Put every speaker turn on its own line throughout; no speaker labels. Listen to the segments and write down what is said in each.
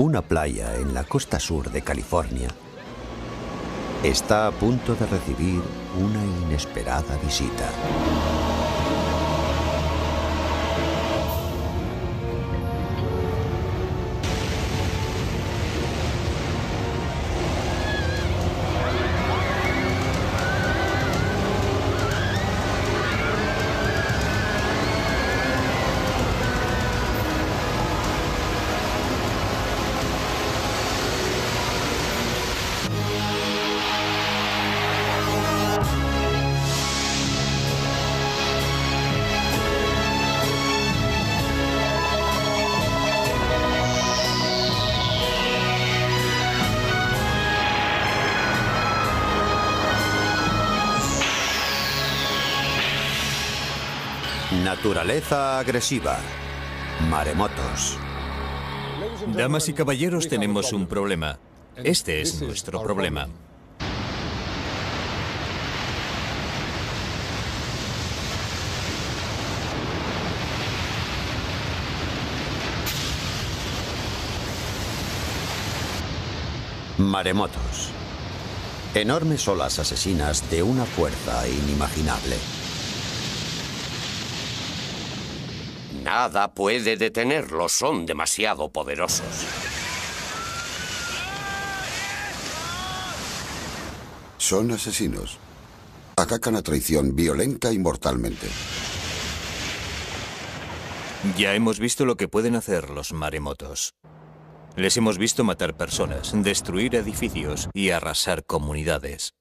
Una playa en la costa sur de California está a punto de recibir una inesperada visita. Naturaleza agresiva. Maremotos.
Damas y caballeros, tenemos un problema. Este es nuestro problema.
Maremotos. Enormes olas asesinas de una fuerza inimaginable.
Nada puede detenerlos, son demasiado poderosos.
Son asesinos. Atacan a traición violenta y mortalmente.
Ya hemos visto lo que pueden hacer los maremotos. Les hemos visto matar personas, destruir edificios y arrasar comunidades.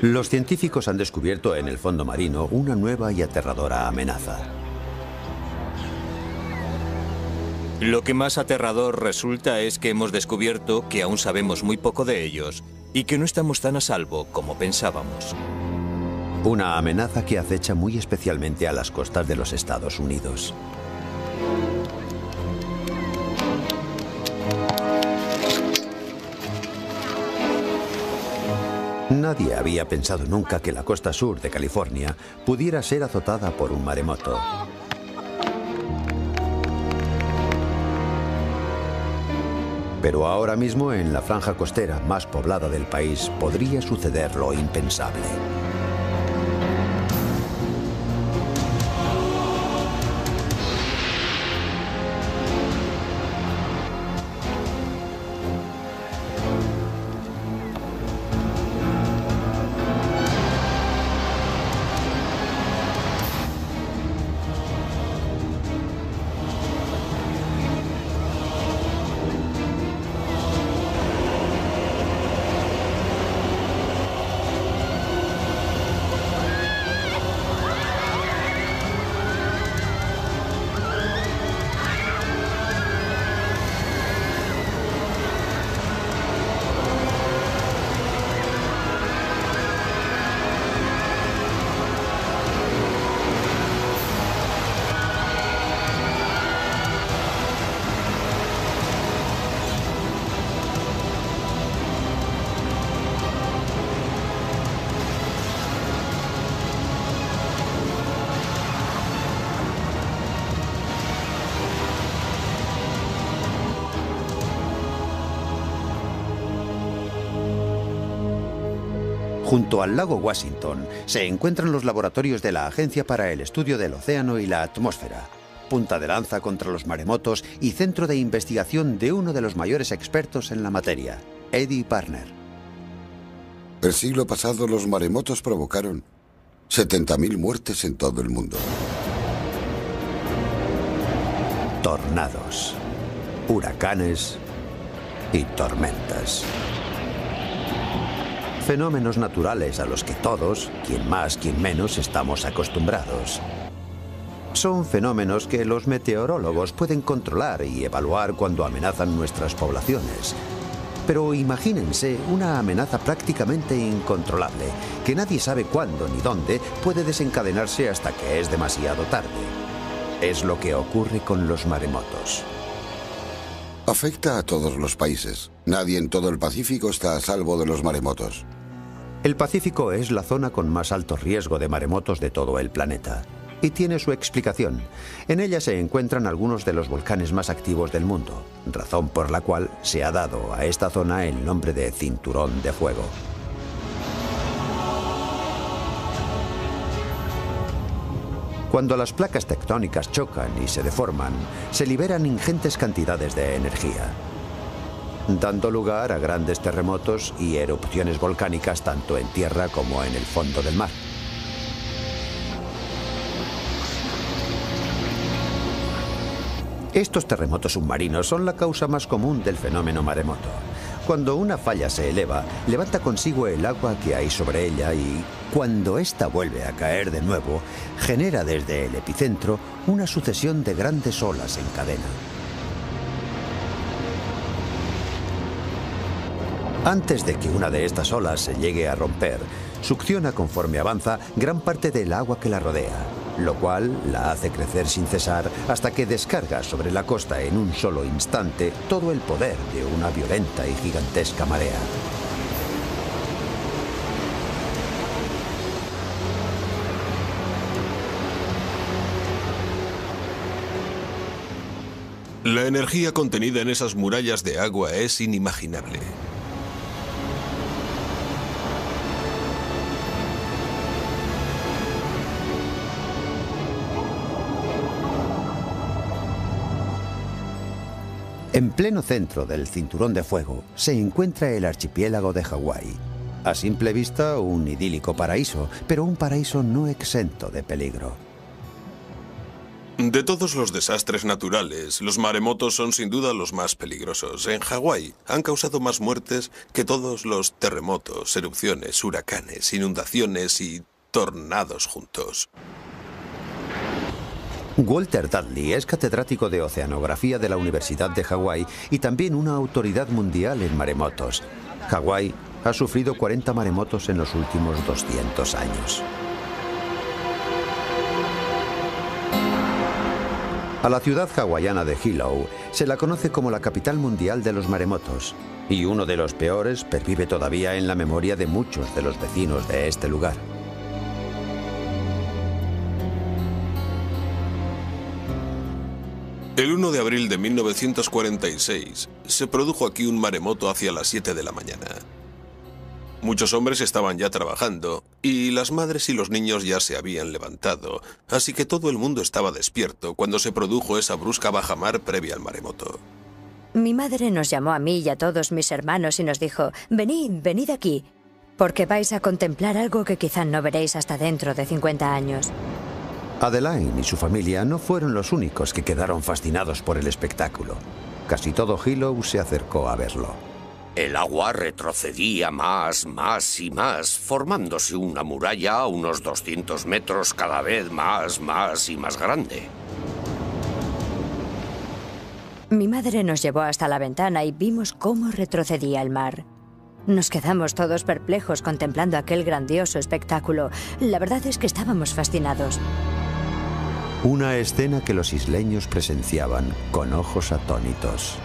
Los científicos han descubierto en el fondo marino una nueva y aterradora amenaza.
Lo que más aterrador resulta es que hemos descubierto que aún sabemos muy poco de ellos y que no estamos tan a salvo como pensábamos.
Una amenaza que acecha muy especialmente a las costas de los Estados Unidos. Nadie había pensado nunca que la costa sur de California pudiera ser azotada por un maremoto. Pero ahora mismo en la franja costera más poblada del país podría suceder lo impensable. Junto al lago Washington se encuentran los laboratorios de la Agencia para el Estudio del Océano y la Atmósfera, punta de lanza contra los maremotos y centro de investigación de uno de los mayores expertos en la materia, Eddie Parner.
El siglo pasado los maremotos provocaron 70.000 muertes en todo el mundo.
Tornados, huracanes y tormentas. Fenómenos naturales a los que todos, quien más, quien menos, estamos acostumbrados. Son fenómenos que los meteorólogos pueden controlar y evaluar cuando amenazan nuestras poblaciones. Pero imagínense una amenaza prácticamente incontrolable, que nadie sabe cuándo ni dónde puede desencadenarse hasta que es demasiado tarde. Es lo que ocurre con los maremotos.
Afecta a todos los países. Nadie en todo el Pacífico está a salvo de los maremotos.
El Pacífico es la zona con más alto riesgo de maremotos de todo el planeta. y tiene su explicación. En ella se encuentran algunos de los volcanes más activos del mundo, razón por la cual se ha dado a esta zona el nombre de Cinturón de Fuego. Cuando las placas tectónicas chocan y se deforman, se liberan ingentes cantidades de energía, dando lugar a grandes terremotos y erupciones volcánicas tanto en tierra como en el fondo del mar. Estos terremotos submarinos son la causa más común del fenómeno maremoto. Cuando una falla se eleva, levanta consigo el agua que hay sobre ella y, cuando ésta vuelve a caer de nuevo, genera desde el epicentro una sucesión de grandes olas en cadena. Antes de que una de estas olas se llegue a romper, succiona conforme avanza gran parte del agua que la rodea, lo cual la hace crecer sin cesar hasta que descarga sobre la costa en un solo instante todo el poder de una violenta y gigantesca marea.
La energía contenida en esas murallas de agua es inimaginable.
En pleno centro del cinturón de fuego se encuentra el archipiélago de Hawái. A simple vista, un idílico paraíso, pero un paraíso no exento de peligro.
De todos los desastres naturales, los maremotos son sin duda los más peligrosos. En Hawái han causado más muertes que todos los terremotos, erupciones, huracanes, inundaciones y tornados juntos.
Walter Dudley es catedrático de Oceanografía de la Universidad de Hawái y también una autoridad mundial en maremotos. Hawái ha sufrido 40 maremotos en los últimos 200 años. A la ciudad hawaiana de Hilo se la conoce como la capital mundial de los maremotos, y uno de los peores pervive todavía en la memoria de muchos de los vecinos de este lugar.
El 1 de abril de 1946 se produjo aquí un maremoto hacia las 7 de la mañana. Muchos hombres estaban ya trabajando y las madres y los niños ya se habían levantado, así que todo el mundo estaba despierto cuando se produjo esa brusca bajamar previa al maremoto.
Mi madre nos llamó a mí y a todos mis hermanos y nos dijo, venid, venid aquí, porque vais a contemplar algo que quizá no veréis hasta dentro de 50 años.
Adeline y su familia no fueron los únicos que quedaron fascinados por el espectáculo. Casi todo Hilo se acercó a verlo.
El agua retrocedía más, más y más, formándose una muralla a unos 200 metros cada vez más, más y más grande.
Mi madre nos llevó hasta la ventana y vimos cómo retrocedía el mar. Nos quedamos todos perplejos contemplando aquel grandioso espectáculo. La verdad es que estábamos fascinados.
Una escena que los isleños presenciaban con ojos atónitos.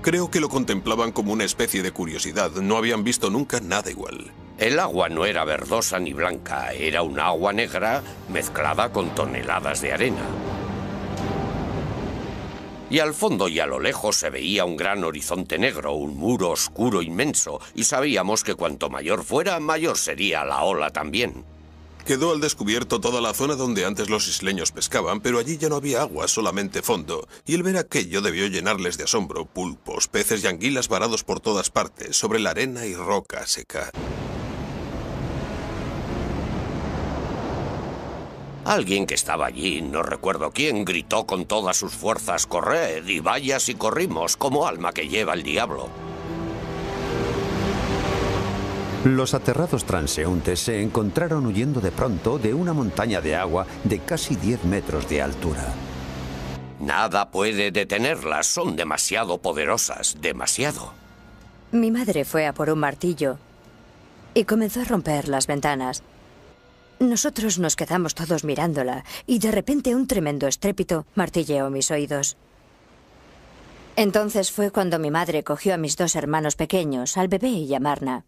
Creo que lo contemplaban como una especie de curiosidad. No habían visto nunca nada igual.
El agua no era verdosa ni blanca, era un agua negra mezclada con toneladas de arena. Y al fondo y a lo lejos se veía un gran horizonte negro, un muro oscuro inmenso, y sabíamos que cuanto mayor fuera, mayor sería la ola también.
Quedó al descubierto toda la zona donde antes los isleños pescaban, pero allí ya no había agua, solamente fondo, y el ver aquello debió llenarles de asombro. Pulpos, peces y anguilas varados por todas partes, sobre la arena y roca seca.
Alguien que estaba allí, no recuerdo quién, gritó con todas sus fuerzas, corred, y vaya si corrimos, como alma que lleva el diablo.
Los aterrados transeúntes se encontraron huyendo de pronto de una montaña de agua de casi 10 metros de altura.
Nada puede detenerlas, son demasiado poderosas, demasiado.
Mi madre fue a por un martillo y comenzó a romper las ventanas. Nosotros nos quedamos todos mirándola y de repente un tremendo estrépito martilleó mis oídos. Entonces fue cuando mi madre cogió a mis dos hermanos pequeños, al bebé y a Marna.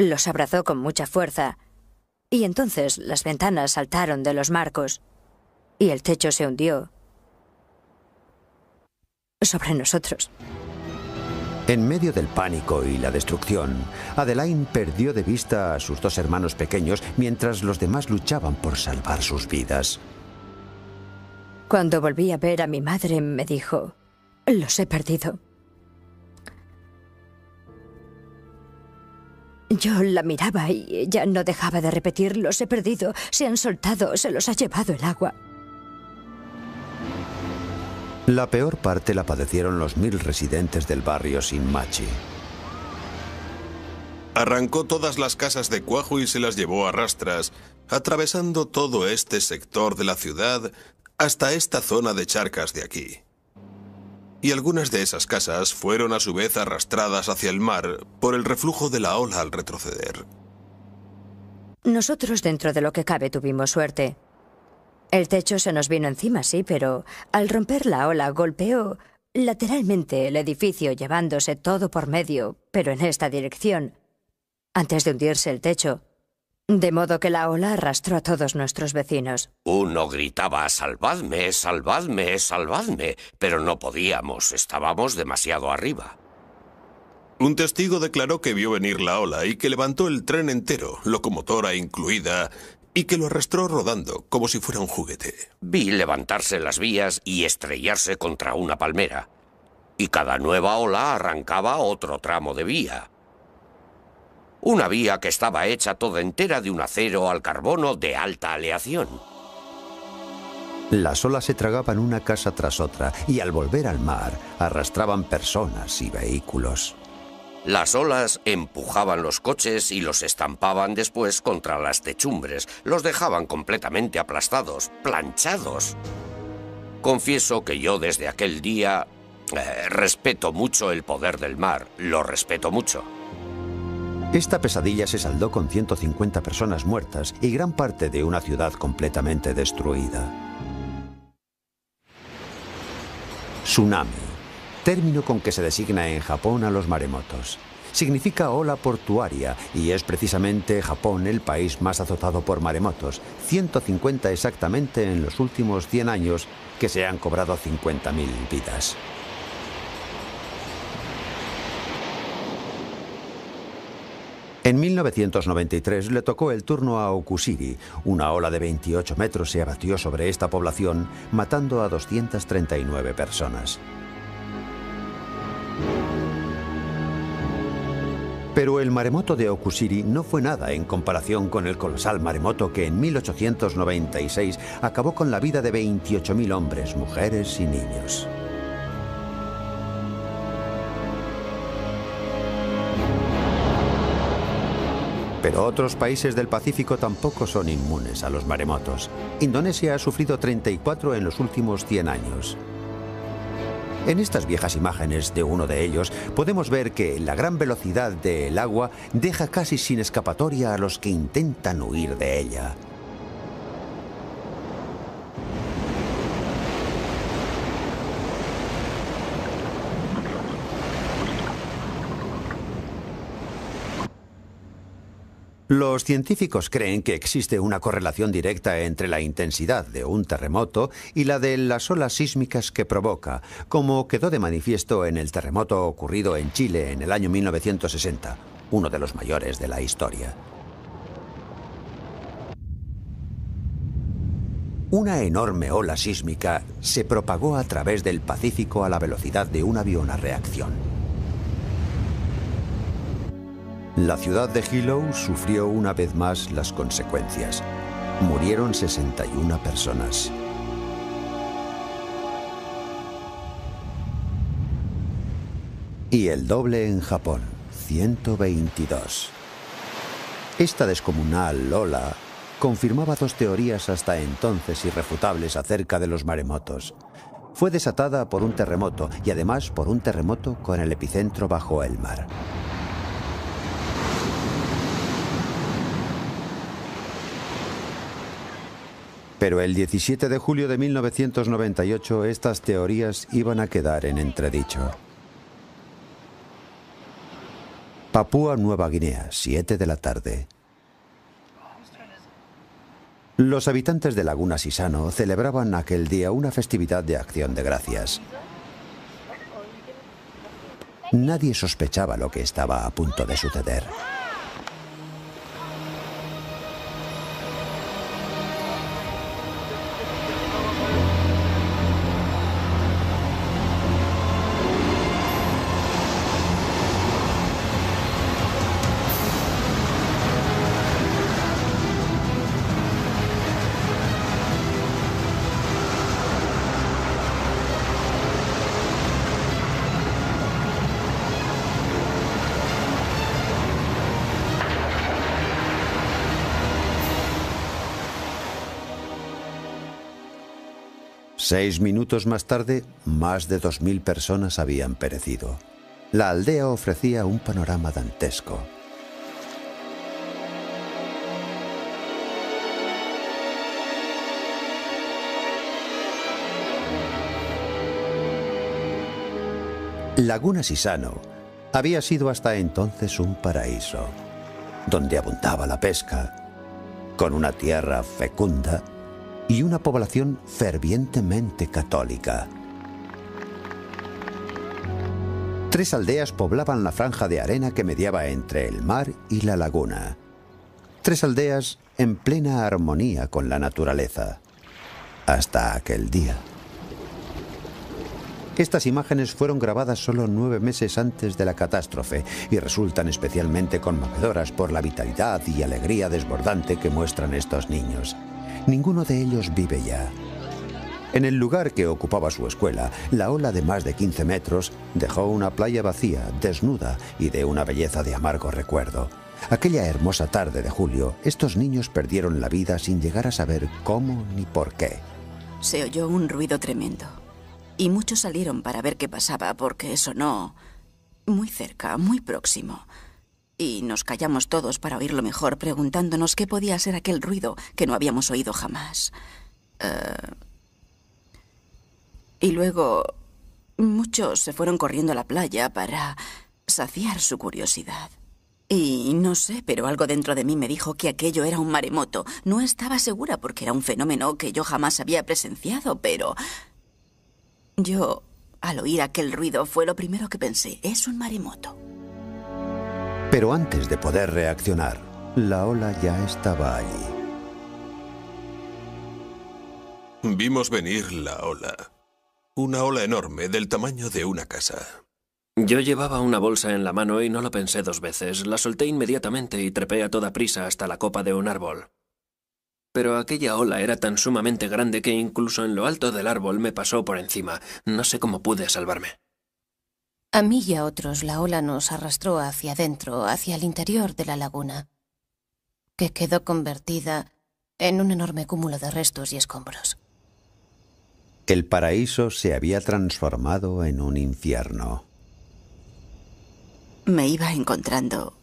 Los abrazó con mucha fuerza Y entonces las ventanas saltaron de los marcos y el techo se hundió sobre nosotros.
En medio del pánico y la destrucción, Adeline perdió de vista a sus dos hermanos pequeños mientras los demás luchaban por salvar sus vidas.
Cuando volví a ver a mi madre, me dijo, los he perdido. Yo la miraba y ella no dejaba de repetir, los he perdido, se han soltado, se los ha llevado el agua.
La peor parte la padecieron los mil residentes del barrio Sinmachi.
Arrancó todas las casas de cuajo y se las llevó a rastras, atravesando todo este sector de la ciudad hasta esta zona de charcas de aquí. Y algunas de esas casas fueron a su vez arrastradas hacia el mar por el reflujo de la ola al retroceder.
Nosotros dentro de lo que cabe tuvimos suerte. El techo se nos vino encima, sí, pero al romper la ola golpeó lateralmente el edificio llevándose todo por medio, pero en esta dirección, antes de hundirse el techo, de modo que la ola arrastró a todos nuestros vecinos.
Uno gritaba, salvadme, salvadme, salvadme, pero no podíamos, estábamos demasiado arriba.
Un testigo declaró que vio venir la ola y que levantó el tren entero, locomotora incluida, y que lo arrastró rodando, como si fuera un juguete.
Vi levantarse las vías y estrellarse contra una palmera. Y cada nueva ola arrancaba otro tramo de vía. Una vía que estaba hecha toda entera de un acero al carbono de alta aleación.
Las olas se tragaban una casa tras otra y al volver al mar arrastraban personas y vehículos.
Las olas empujaban los coches y los estampaban después contra las techumbres. Los dejaban completamente aplastados, planchados. Confieso que yo desde aquel día eh, respeto mucho el poder del mar, lo respeto mucho.
Esta pesadilla se saldó con 150 personas muertas y gran parte de una ciudad completamente destruida. Tsunami, término con que se designa en Japón a los maremotos. Significa ola portuaria y es precisamente Japón el país más azotado por maremotos, 150 exactamente en los últimos 100 años que se han cobrado 50.000 vidas. En 1993 le tocó el turno a Okusiri. Una ola de 28 metros se abatió sobre esta población, matando a 239 personas. Pero el maremoto de Okusiri no fue nada en comparación con el colosal maremoto que en 1896 acabó con la vida de 28.000 hombres, mujeres y niños. Pero otros países del Pacífico tampoco son inmunes a los maremotos. Indonesia ha sufrido 34 en los últimos 100 años. En estas viejas imágenes de uno de ellos podemos ver que la gran velocidad del agua deja casi sin escapatoria a los que intentan huir de ella. Los científicos creen que existe una correlación directa entre la intensidad de un terremoto y la de las olas sísmicas que provoca, como quedó de manifiesto en el terremoto ocurrido en Chile en el año 1960, uno de los mayores de la historia. Una enorme ola sísmica se propagó a través del Pacífico a la velocidad de un avión a reacción. La ciudad de Hilo sufrió una vez más las consecuencias. Murieron 61 personas. Y el doble en Japón, 122. Esta descomunal ola confirmaba dos teorías hasta entonces irrefutables acerca de los maremotos. Fue desatada por un terremoto y además por un terremoto con el epicentro bajo el mar. Pero el 17 de julio de 1998 estas teorías iban a quedar en entredicho. Papúa Nueva Guinea, 7 de la tarde. Los habitantes de Laguna Sisano celebraban aquel día una festividad de acción de gracias. Nadie sospechaba lo que estaba a punto de suceder. Seis minutos más tarde, más de dos mil personas habían perecido. La aldea ofrecía un panorama dantesco. Laguna Sisano había sido hasta entonces un paraíso, donde abundaba la pesca, con una tierra fecunda y una población fervientemente católica. Tres aldeas poblaban la franja de arena que mediaba entre el mar y la laguna. Tres aldeas en plena armonía con la naturaleza. Hasta aquel día. Estas imágenes fueron grabadas solo nueve meses antes de la catástrofe y resultan especialmente conmovedoras por la vitalidad y alegría desbordante que muestran estos niños. Ninguno de ellos vive ya. En el lugar que ocupaba su escuela, la ola de más de 15 metros dejó una playa vacía, desnuda y de una belleza de amargo recuerdo. Aquella hermosa tarde de julio, estos niños perdieron la vida sin llegar a saber cómo ni por qué.
Se oyó un ruido tremendo. Y muchos salieron para ver qué pasaba porque sonó muy cerca, muy próximo. Y nos callamos todos para oírlo mejor, preguntándonos qué podía ser aquel ruido que no habíamos oído jamás. Eh, y luego muchos se fueron corriendo a la playa para saciar su curiosidad. Y no sé, pero algo dentro de mí me dijo que aquello era un maremoto. No estaba segura porque era un fenómeno que yo jamás había presenciado, pero... Yo, al oír aquel ruido, fue lo primero que pensé. Es un maremoto.
Pero antes de poder reaccionar, la ola ya estaba allí.
Vimos venir la ola. Una ola enorme del tamaño de una casa.
Yo llevaba una bolsa en la mano y no lo pensé dos veces. La solté inmediatamente y trepé a toda prisa hasta la copa de un árbol. Pero aquella ola era tan sumamente grande que incluso en lo alto del árbol me pasó por encima. No sé cómo pude salvarme.
A mí y a otros la ola nos arrastró hacia adentro, hacia el interior de la laguna, que quedó convertida en un enorme cúmulo de restos y escombros.
El paraíso se había transformado en un infierno.
Me iba encontrando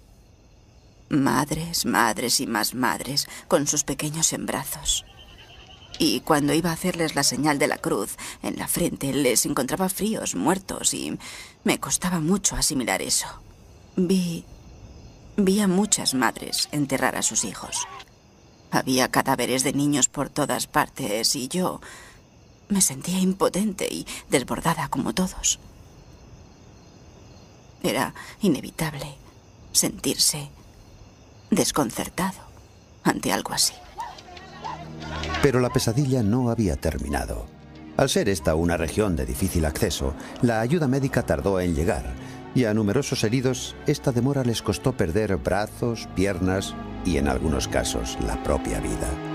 madres, madres y más madres con sus pequeños embrazos. Y cuando iba a hacerles la señal de la cruz en la frente, les encontraba fríos, muertos, y me costaba mucho asimilar eso. Vi. vi a muchas madres enterrar a sus hijos. Había cadáveres de niños por todas partes y yo me sentía impotente y desbordada como todos. Era inevitable sentirse desconcertado ante algo así.
Pero la pesadilla no había terminado. Al ser esta una región de difícil acceso, la ayuda médica tardó en llegar y a numerosos heridos esta demora les costó perder brazos, piernas y en algunos casos la propia vida.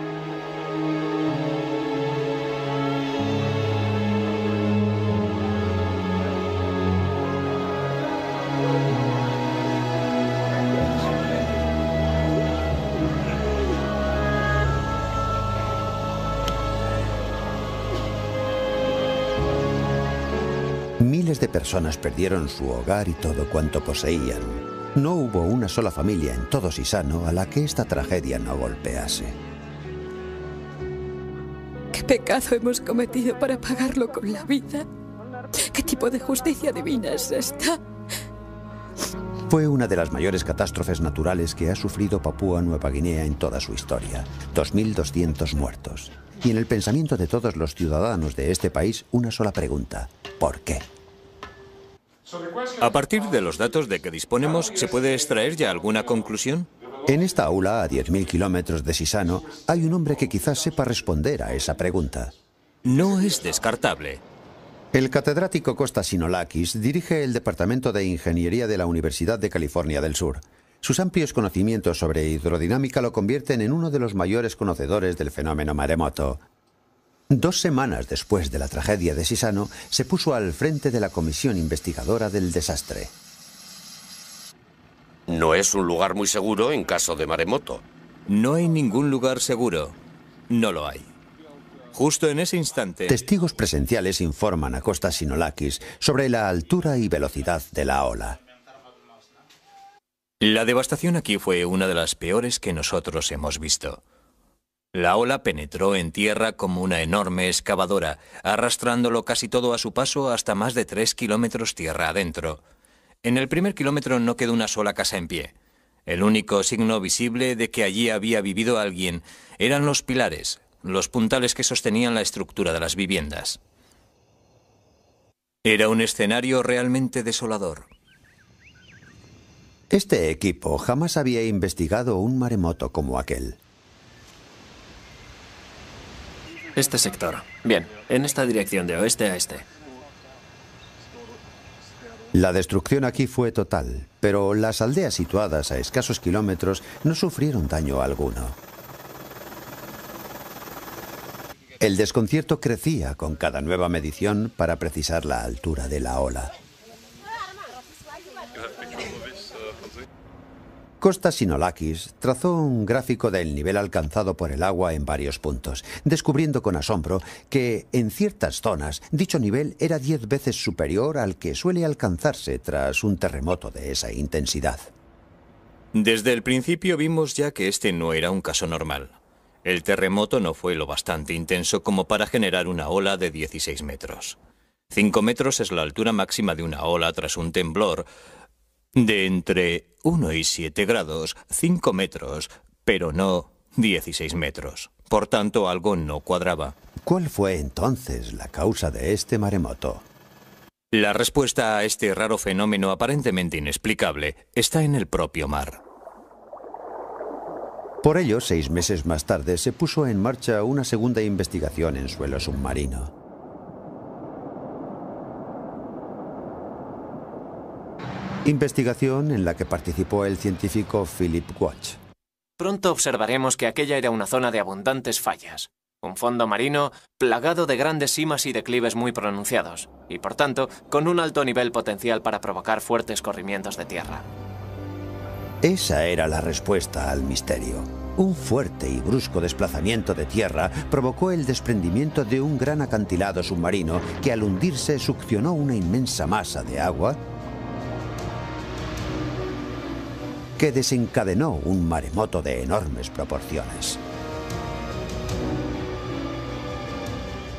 Personas perdieron su hogar y todo cuanto poseían. No hubo una sola familia en todo Sisano a la que esta tragedia no golpease.
¿Qué pecado hemos cometido para pagarlo con la vida? ¿Qué tipo de justicia divina es esta?
Fue una de las mayores catástrofes naturales que ha sufrido Papúa Nueva Guinea en toda su historia. 2.200 muertos. Y en el pensamiento de todos los ciudadanos de este país, una sola pregunta. ¿Por qué?
A partir de los datos de que disponemos, ¿se puede extraer ya alguna conclusión?
En esta aula, a 10.000 kilómetros de Sisano, hay un hombre que quizás sepa responder a esa pregunta.
No es descartable.
El catedrático Costa Sinolakis dirige el Departamento de Ingeniería de la Universidad de California del Sur. Sus amplios conocimientos sobre hidrodinámica lo convierten en uno de los mayores conocedores del fenómeno maremoto. Dos semanas después de la tragedia de Sisano, se puso al frente de la comisión investigadora del desastre.
No es un lugar muy seguro en caso de maremoto.
No hay ningún lugar seguro. No lo hay. Justo en ese instante...
Testigos presenciales informan a Costa Sinolakis sobre la altura y velocidad de la ola.
La devastación aquí fue una de las peores que nosotros hemos visto. La ola penetró en tierra como una enorme excavadora, arrastrándolo casi todo a su paso hasta más de tres kilómetros tierra adentro. En el primer kilómetro no quedó una sola casa en pie. El único signo visible de que allí había vivido alguien eran los pilares, los puntales que sostenían la estructura de las viviendas. Era un escenario realmente desolador.
Este equipo jamás había investigado un maremoto como aquel.
Este sector. Bien, en esta dirección de oeste a este.
La destrucción aquí fue total, pero las aldeas situadas a escasos kilómetros no sufrieron daño alguno. El desconcierto crecía con cada nueva medición para precisar la altura de la ola. Costa Sinolakis trazó un gráfico del nivel alcanzado por el agua en varios puntos, descubriendo con asombro que en ciertas zonas dicho nivel era diez veces superior al que suele alcanzarse tras un terremoto de esa intensidad.
Desde el principio vimos ya que este no era un caso normal. El terremoto no fue lo bastante intenso como para generar una ola de 16 metros. 5 metros es la altura máxima de una ola tras un temblor, de entre 1 y 7 grados, 5 metros, pero no 16 metros. Por tanto, algo no cuadraba.
¿Cuál fue entonces la causa de este maremoto?
La respuesta a este raro fenómeno aparentemente inexplicable está en el propio mar.
Por ello, seis meses más tarde, se puso en marcha una segunda investigación en suelo submarino. Investigación en la que participó el científico Philip Watch.
Pronto observaremos que aquella era una zona de abundantes fallas. Un fondo marino plagado de grandes simas y declives muy pronunciados, y por tanto, con un alto nivel potencial para provocar fuertes corrimientos de tierra.
Esa era la respuesta al misterio. Un fuerte y brusco desplazamiento de tierra provocó el desprendimiento de un gran acantilado submarino que al hundirse succionó una inmensa masa de agua que desencadenó un maremoto de enormes proporciones.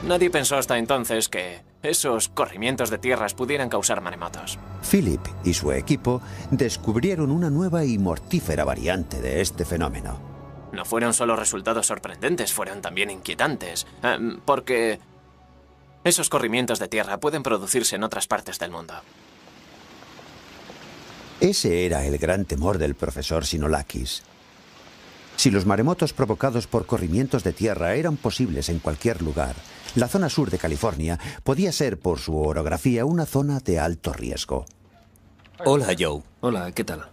Nadie pensó hasta entonces que esos corrimientos de tierras pudieran causar maremotos.
Philip y su equipo descubrieron una nueva y mortífera variante de este fenómeno.
No fueron solo resultados sorprendentes, fueron también inquietantes, eh, porque esos corrimientos de tierra pueden producirse en otras partes del mundo.
Ese era el gran temor del profesor Sinolakis. Si los maremotos provocados por corrimientos de tierra eran posibles en cualquier lugar, la zona sur de California podía ser, por su orografía, una zona de alto riesgo.
Hola, Joe.
Hola, ¿qué tal?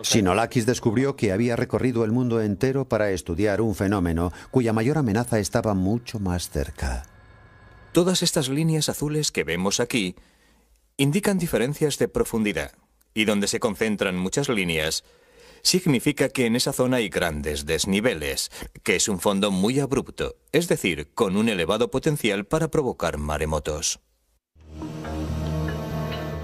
Sinolakis descubrió que había recorrido el mundo entero para estudiar un fenómeno cuya mayor amenaza estaba mucho más cerca.
Todas estas líneas azules que vemos aquí indican diferencias de profundidad y donde se concentran muchas líneas, significa que en esa zona hay grandes desniveles, que es un fondo muy abrupto, es decir, con un elevado potencial para provocar maremotos.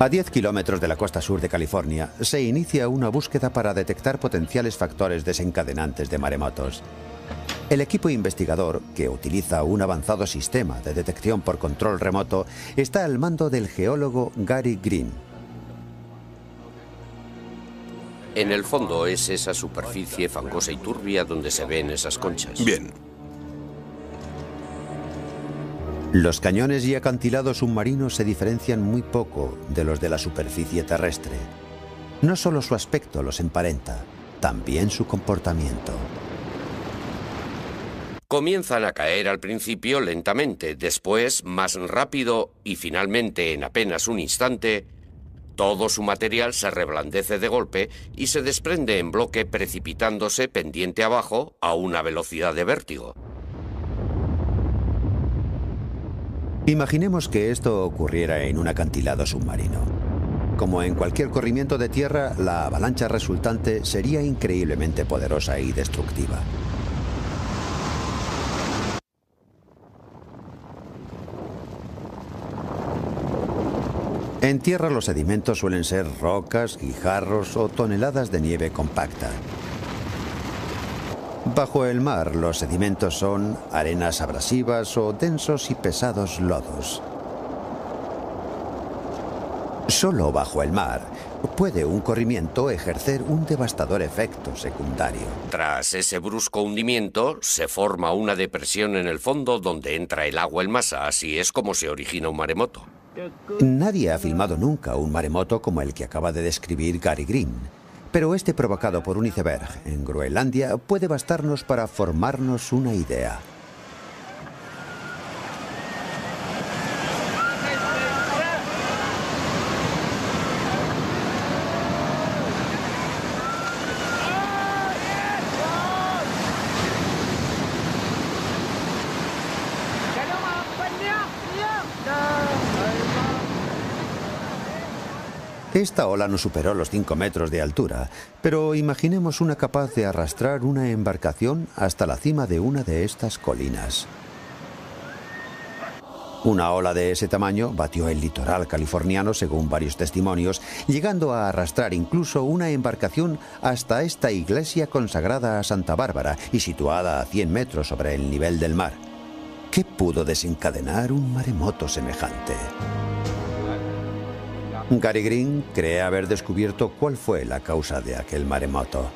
A 10 kilómetros de la costa sur de California se inicia una búsqueda para detectar potenciales factores desencadenantes de maremotos. El equipo investigador, que utiliza un avanzado sistema de detección por control remoto, está al mando del geólogo Gary Green.
En el fondo es esa superficie fangosa y turbia donde se ven esas conchas.
Bien.
Los cañones y acantilados submarinos se diferencian muy poco de los de la superficie terrestre. No solo su aspecto los emparenta, también su comportamiento.
Comienzan a caer al principio lentamente, después más rápido y finalmente en apenas un instante, todo su material se reblandece de golpe y se desprende en bloque precipitándose pendiente abajo a una velocidad de vértigo.
Imaginemos que esto ocurriera en un acantilado submarino. Como en cualquier corrimiento de tierra, la avalancha resultante sería increíblemente poderosa y destructiva. En tierra los sedimentos suelen ser rocas, guijarros o toneladas de nieve compacta. Bajo el mar, los sedimentos son arenas abrasivas o densos y pesados lodos. Solo bajo el mar puede un corrimiento ejercer un devastador efecto secundario.
Tras ese brusco hundimiento, se forma una depresión en el fondo donde entra el agua en masa. Así es como se origina un maremoto.
Nadie ha filmado nunca un maremoto como el que acaba de describir Gary Green. Pero este provocado por un iceberg en Groenlandia puede bastarnos para formarnos una idea. Esta ola no superó los 5 metros de altura, pero imaginemos una capaz de arrastrar una embarcación hasta la cima de una de estas colinas. Una ola de ese tamaño batió el litoral californiano según varios testimonios, llegando a arrastrar incluso una embarcación hasta esta iglesia consagrada a Santa Bárbara y situada a 100 metros sobre el nivel del mar. ¿Qué pudo desencadenar un maremoto semejante? Gary Green cree haber descubierto cuál fue la causa de aquel maremoto.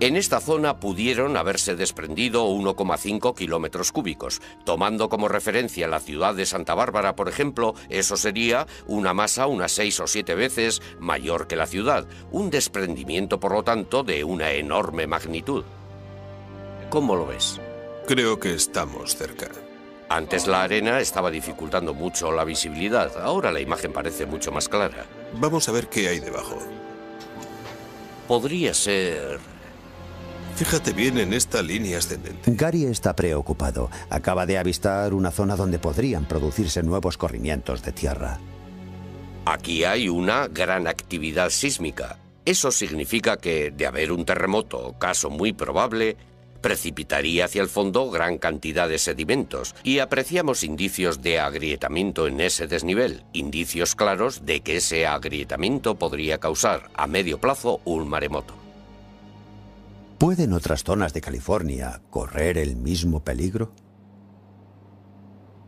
En esta zona pudieron haberse desprendido 1,5 kilómetros cúbicos. Tomando como referencia la ciudad de Santa Bárbara, por ejemplo, eso sería una masa unas seis o siete veces mayor que la ciudad. Un desprendimiento, por lo tanto, de una enorme magnitud. ¿Cómo lo ves?
Creo que estamos cerca.
Antes la arena estaba dificultando mucho la visibilidad. Ahora la imagen parece mucho más clara.
Vamos a ver qué hay debajo.
Podría ser...
Fíjate bien en esta línea ascendente.
Gary está preocupado. Acaba de avistar una zona donde podrían producirse nuevos corrimientos de tierra.
Aquí hay una gran actividad sísmica. Eso significa que, de haber un terremoto, caso muy probable, precipitaría hacia el fondo gran cantidad de sedimentos y apreciamos indicios de agrietamiento en ese desnivel, indicios claros de que ese agrietamiento podría causar a medio plazo un maremoto.
¿Pueden otras zonas de California correr el mismo peligro?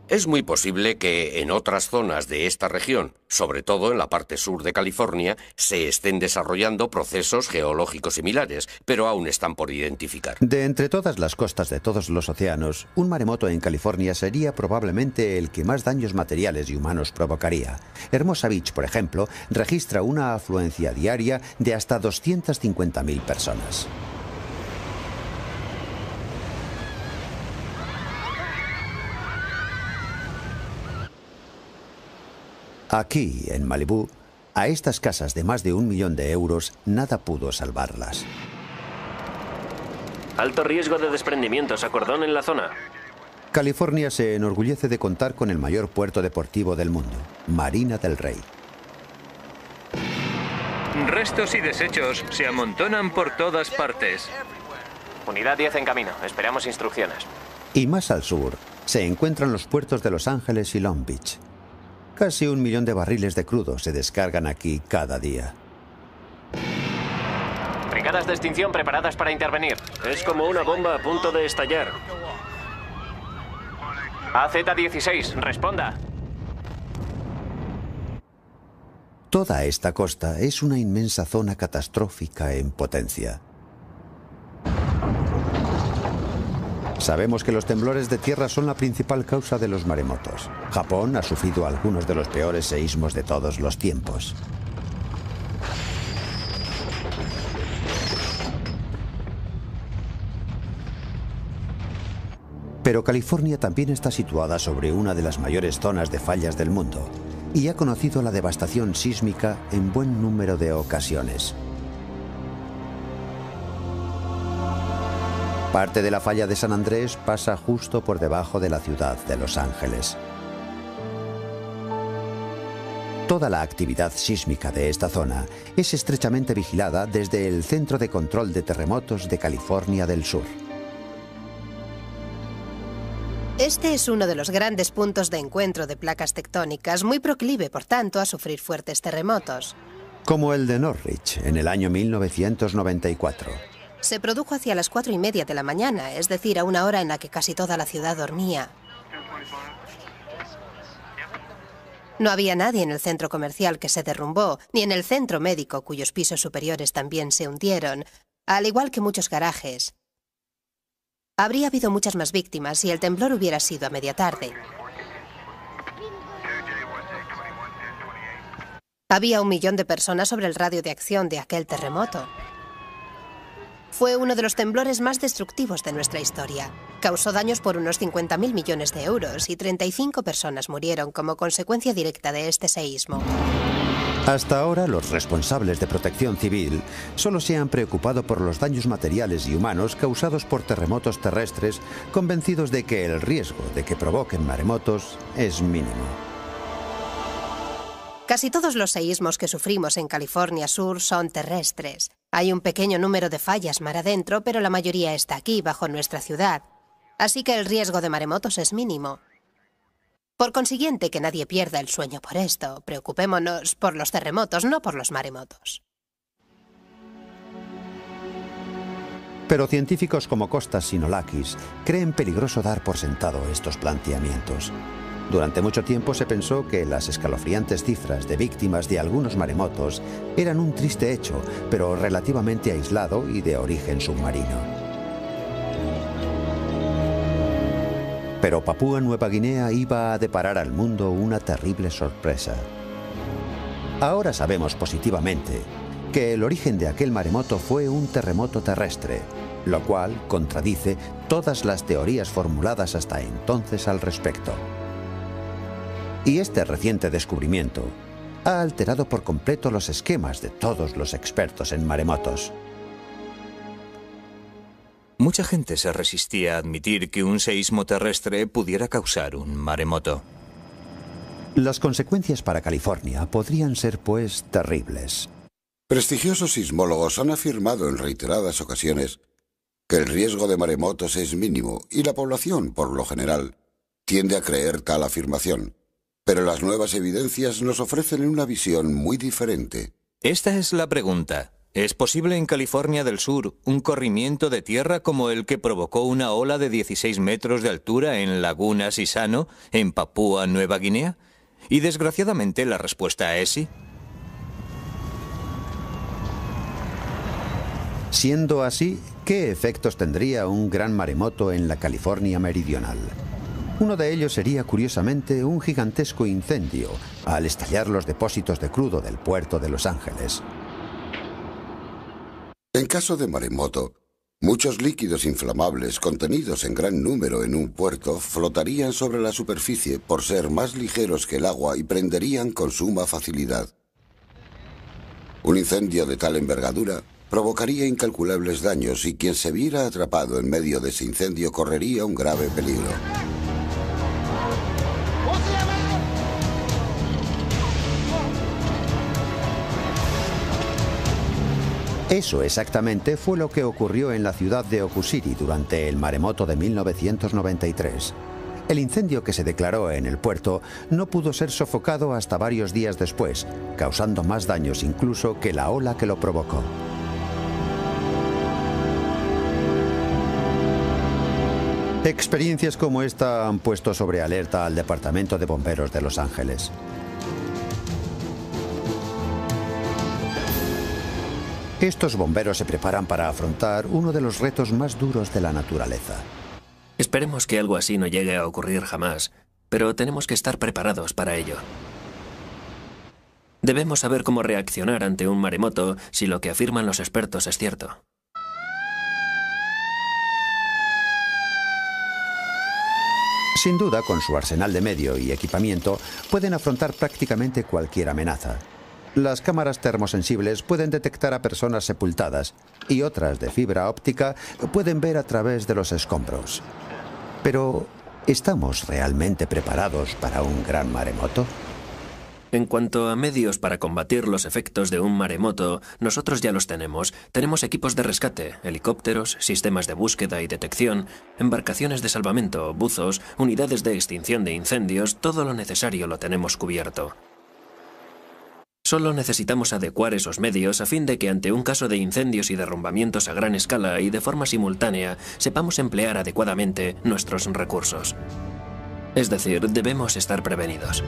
Es muy posible que en otras zonas de esta región, sobre todo en la parte sur de California, se estén desarrollando procesos geológicos similares, pero aún están por identificar.
De entre todas las costas de todos los océanos, un maremoto en California sería probablemente el que más daños materiales y humanos provocaría. Hermosa Beach, por ejemplo, registra una afluencia diaria de hasta 250.000 personas. Aquí, en Malibú, a estas casas de más de un millón de euros nada pudo salvarlas.
Alto riesgo de desprendimientos a cordón en la zona.
California se enorgullece de contar con el mayor puerto deportivo del mundo, Marina del Rey.
Restos y desechos se amontonan por todas partes.
Unidad 10 en camino. Esperamos instrucciones.
Y más al sur se encuentran los puertos de Los Ángeles y Long Beach. Casi un millón de barriles de crudo se descargan aquí cada día.
Brigadas de extinción preparadas para intervenir. Es como una bomba a punto de estallar. AZ-16, responda.
Toda esta costa es una inmensa zona catastrófica en potencia. Sabemos que los temblores de tierra son la principal causa de los maremotos. Japón ha sufrido algunos de los peores seísmos de todos los tiempos. Pero California también está situada sobre una de las mayores zonas de fallas del mundo y ha conocido la devastación sísmica en buen número de ocasiones. Parte de la falla de San Andrés pasa justo por debajo de la ciudad de Los Ángeles. Toda la actividad sísmica de esta zona es estrechamente vigilada desde el Centro de Control de Terremotos de California del Sur.
Este es uno de los grandes puntos de encuentro de placas tectónicas, muy proclive, por tanto, a sufrir fuertes terremotos.
Como el de Norwich en el año 1994.
Se produjo hacia las cuatro y media de la mañana, es decir, a una hora en la que casi toda la ciudad dormía. No había nadie en el centro comercial que se derrumbó, ni en el centro médico cuyos pisos superiores también se hundieron, al igual que muchos garajes. Habría habido muchas más víctimas si el temblor hubiera sido a media tarde. Había un millón de personas sobre el radio de acción de aquel terremoto. Fue uno de los temblores más destructivos de nuestra historia. Causó daños por unos 50.000 millones de euros y 35 personas murieron como consecuencia directa de este seísmo.
Hasta ahora, los responsables de protección civil solo se han preocupado por los daños materiales y humanos causados por terremotos terrestres, convencidos de que el riesgo de que provoquen maremotos es mínimo.
Casi todos los seísmos que sufrimos en California Sur son terrestres. Hay un pequeño número de fallas mar adentro, pero la mayoría está aquí, bajo nuestra ciudad. Así que el riesgo de maremotos es mínimo. Por consiguiente, que nadie pierda el sueño por esto. Preocupémonos por los terremotos, no por los maremotos.
Pero científicos como Costas Sinolakis creen peligroso dar por sentado estos planteamientos. Durante mucho tiempo se pensó que las escalofriantes cifras de víctimas de algunos maremotos eran un triste hecho, pero relativamente aislado y de origen submarino. Pero Papúa Nueva Guinea iba a deparar al mundo una terrible sorpresa. Ahora sabemos positivamente que el origen de aquel maremoto fue un terremoto terrestre, lo cual contradice todas las teorías formuladas hasta entonces al respecto. Y este reciente descubrimiento ha alterado por completo los esquemas de todos los expertos en maremotos.
Mucha gente se resistía a admitir que un seísmo terrestre pudiera causar un maremoto.
Las consecuencias para California podrían ser, pues, terribles.
Prestigiosos sismólogos han afirmado en reiteradas ocasiones que el riesgo de maremotos es mínimo y la población, por lo general, tiende a creer tal afirmación. Pero las nuevas evidencias nos ofrecen una visión muy diferente.
Esta es la pregunta. ¿Es posible en California del Sur un corrimiento de tierra como el que provocó una ola de 16 metros de altura en Laguna Sisano, en Papúa Nueva Guinea? Y desgraciadamente la respuesta es sí.
Siendo así, ¿qué efectos tendría un gran maremoto en la California meridional? Uno de ellos sería, curiosamente, un gigantesco incendio al estallar los depósitos de crudo del puerto de Los Ángeles.
En caso de maremoto, muchos líquidos inflamables contenidos en gran número en un puerto flotarían sobre la superficie por ser más ligeros que el agua y prenderían con suma facilidad. Un incendio de tal envergadura provocaría incalculables daños y quien se viera atrapado en medio de ese incendio correría un grave peligro.
Eso exactamente fue lo que ocurrió en la ciudad de Okusiri durante el maremoto de 1993. El incendio que se declaró en el puerto no pudo ser sofocado hasta varios días después, causando más daños incluso que la ola que lo provocó. Experiencias como esta han puesto sobre alerta al Departamento de Bomberos de Los Ángeles. Estos bomberos se preparan para afrontar uno de los retos más duros de la naturaleza.
Esperemos que algo así no llegue a ocurrir jamás, pero tenemos que estar preparados para ello. Debemos saber cómo reaccionar ante un maremoto si lo que afirman los expertos es cierto.
Sin duda, con su arsenal de medio y equipamiento, pueden afrontar prácticamente cualquier amenaza. Las cámaras termosensibles pueden detectar a personas sepultadas y otras de fibra óptica pueden ver a través de los escombros. Pero, ¿estamos realmente preparados para un gran maremoto?
En cuanto a medios para combatir los efectos de un maremoto, nosotros ya los tenemos. Tenemos equipos de rescate, helicópteros, sistemas de búsqueda y detección, embarcaciones de salvamento, buzos, unidades de extinción de incendios, todo lo necesario lo tenemos cubierto. Solo necesitamos adecuar esos medios a fin de que ante un caso de incendios y derrumbamientos a gran escala y de forma simultánea, sepamos emplear adecuadamente nuestros recursos. Es decir, debemos estar prevenidos.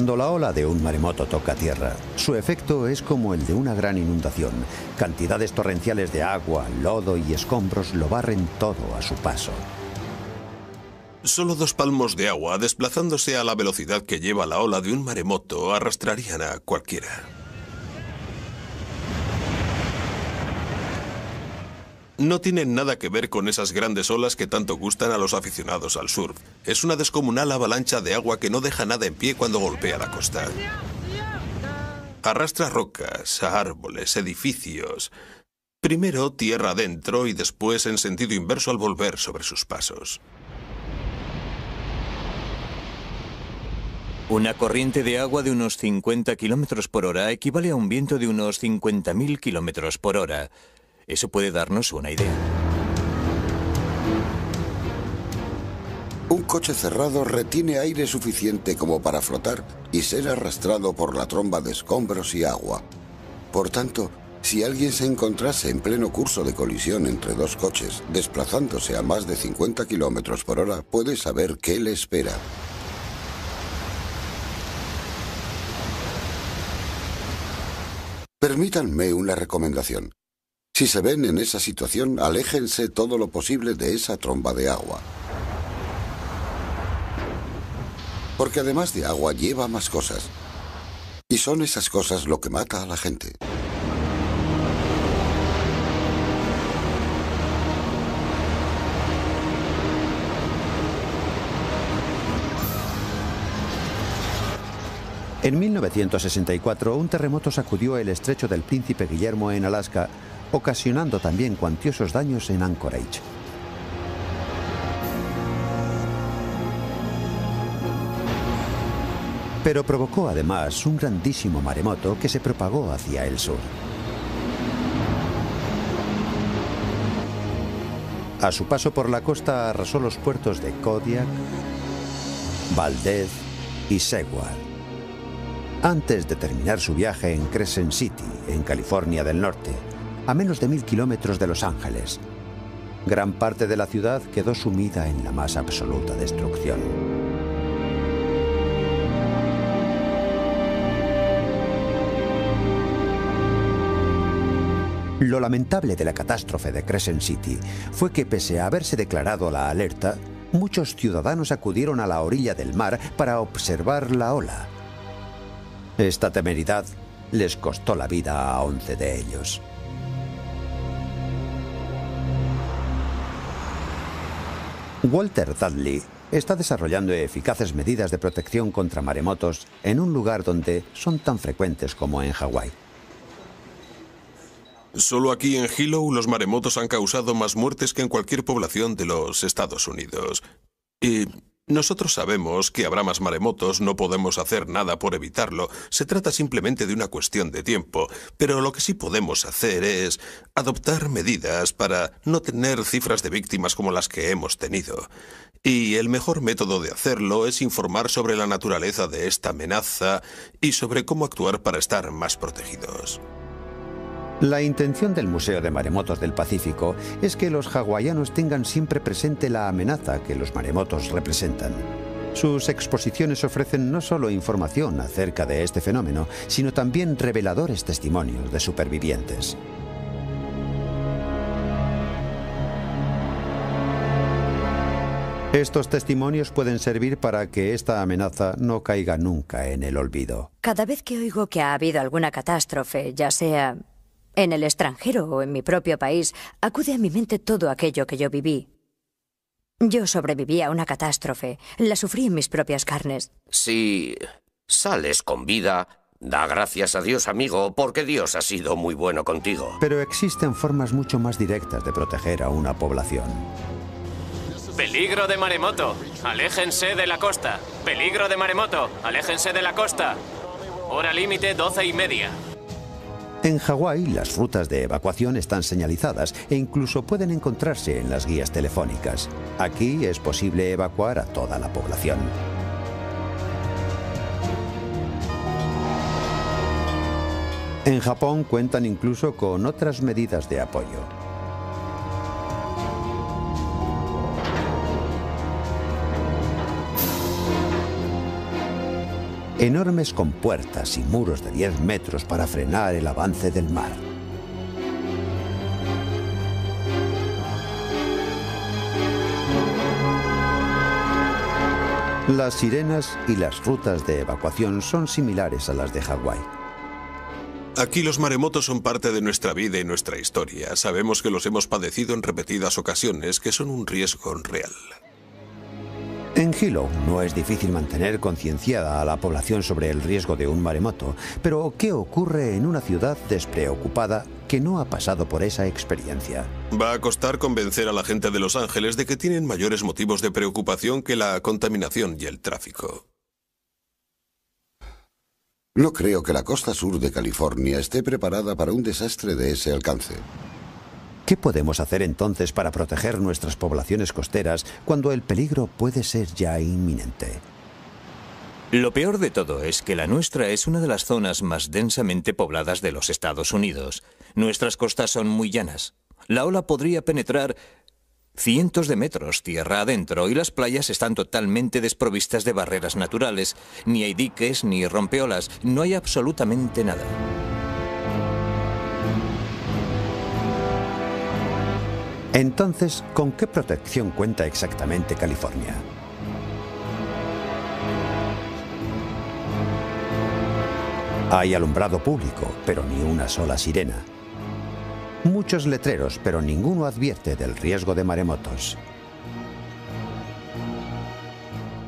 Cuando la ola de un maremoto toca tierra, su efecto es como el de una gran inundación. Cantidades torrenciales de agua, lodo y escombros lo barren todo a su paso.
Solo dos palmos de agua, desplazándose a la velocidad que lleva la ola de un maremoto, arrastrarían a cualquiera. No tienen nada que ver con esas grandes olas que tanto gustan a los aficionados al surf. Es una descomunal avalancha de agua que no deja nada en pie cuando golpea la costa. Arrastra rocas, árboles, edificios. Primero tierra adentro y después en sentido inverso al volver sobre sus pasos.
Una corriente de agua de unos 50 kilómetros por hora equivale a un viento de unos 50.000 kilómetros por hora. Eso puede darnos una idea.
Un coche cerrado retiene aire suficiente como para flotar y ser arrastrado por la tromba de escombros y agua. Por tanto, si alguien se encontrase en pleno curso de colisión entre dos coches, desplazándose a más de 50 kilómetros por hora, puede saber qué le espera. Permítanme una recomendación. Si se ven en esa situación, aléjense todo lo posible de esa tromba de agua. Porque además de agua lleva más cosas. Y son esas cosas lo que mata a la gente.
En 1964, un terremoto sacudió el estrecho del Príncipe Guillermo en Alaska ocasionando también cuantiosos daños en Anchorage. Pero provocó además un grandísimo maremoto que se propagó hacia el sur. A su paso por la costa arrasó los puertos de Kodiak, Valdez y Seward. Antes de terminar su viaje en Crescent City, en California del Norte, a menos de mil kilómetros de Los Ángeles. Gran parte de la ciudad quedó sumida en la más absoluta destrucción. Lo lamentable de la catástrofe de Crescent City fue que pese a haberse declarado la alerta, muchos ciudadanos acudieron a la orilla del mar para observar la ola. Esta temeridad les costó la vida a once de ellos. Walter Dudley está desarrollando eficaces medidas de protección contra maremotos en un lugar donde son tan frecuentes como en Hawái.
Solo aquí en Hilo los maremotos han causado más muertes que en cualquier población de los Estados Unidos. Y nosotros sabemos que habrá más maremotos, no podemos hacer nada por evitarlo, se trata simplemente de una cuestión de tiempo, pero lo que sí podemos hacer es adoptar medidas para no tener cifras de víctimas como las que hemos tenido. Y el mejor método de hacerlo es informar sobre la naturaleza de esta amenaza y sobre cómo actuar para estar más protegidos.
La intención del Museo de Maremotos del Pacífico es que los hawaianos tengan siempre presente la amenaza que los maremotos representan. Sus exposiciones ofrecen no solo información acerca de este fenómeno, sino también reveladores testimonios de supervivientes. Estos testimonios pueden servir para que esta amenaza no caiga nunca en el olvido.
Cada vez que oigo que ha habido alguna catástrofe, ya sea en el extranjero o en mi propio país, acude a mi mente todo aquello que yo viví. Yo sobreviví a una catástrofe, la sufrí en mis propias carnes.
Si sales con vida, da gracias a Dios, amigo, porque Dios ha sido muy bueno contigo.
Pero existen formas mucho más directas de proteger a una población.
Peligro de maremoto. Aléjense de la costa. Peligro de maremoto. Aléjense de la costa. Hora límite 12 y media.
En Hawái, las rutas de evacuación están señalizadas e incluso pueden encontrarse en las guías telefónicas. Aquí es posible evacuar a toda la población. En Japón cuentan incluso con otras medidas de apoyo. Enormes compuertas y muros de 10 metros para frenar el avance del mar. Las sirenas y las rutas de evacuación son similares a las de Hawái.
Aquí los maremotos son parte de nuestra vida y nuestra historia. Sabemos que los hemos padecido en repetidas ocasiones, que son un riesgo real.
En Hilo no es difícil mantener concienciada a la población sobre el riesgo de un maremoto, pero ¿qué ocurre en una ciudad despreocupada que no ha pasado por esa experiencia?
Va a costar convencer a la gente de Los Ángeles de que tienen mayores motivos de preocupación que la contaminación y el tráfico.
No creo que la costa sur de California esté preparada para un desastre de ese alcance.
¿Qué podemos hacer entonces para proteger nuestras poblaciones costeras cuando el peligro puede ser ya inminente?
Lo peor de todo es que la nuestra es una de las zonas más densamente pobladas de los Estados Unidos. Nuestras costas son muy llanas. La ola podría penetrar cientos de metros tierra adentro y las playas están totalmente desprovistas de barreras naturales. Ni hay diques ni rompeolas, no hay absolutamente nada.
Entonces, ¿con qué protección cuenta exactamente California? Hay alumbrado público, pero ni una sola sirena. Muchos letreros, pero ninguno advierte del riesgo de maremotos.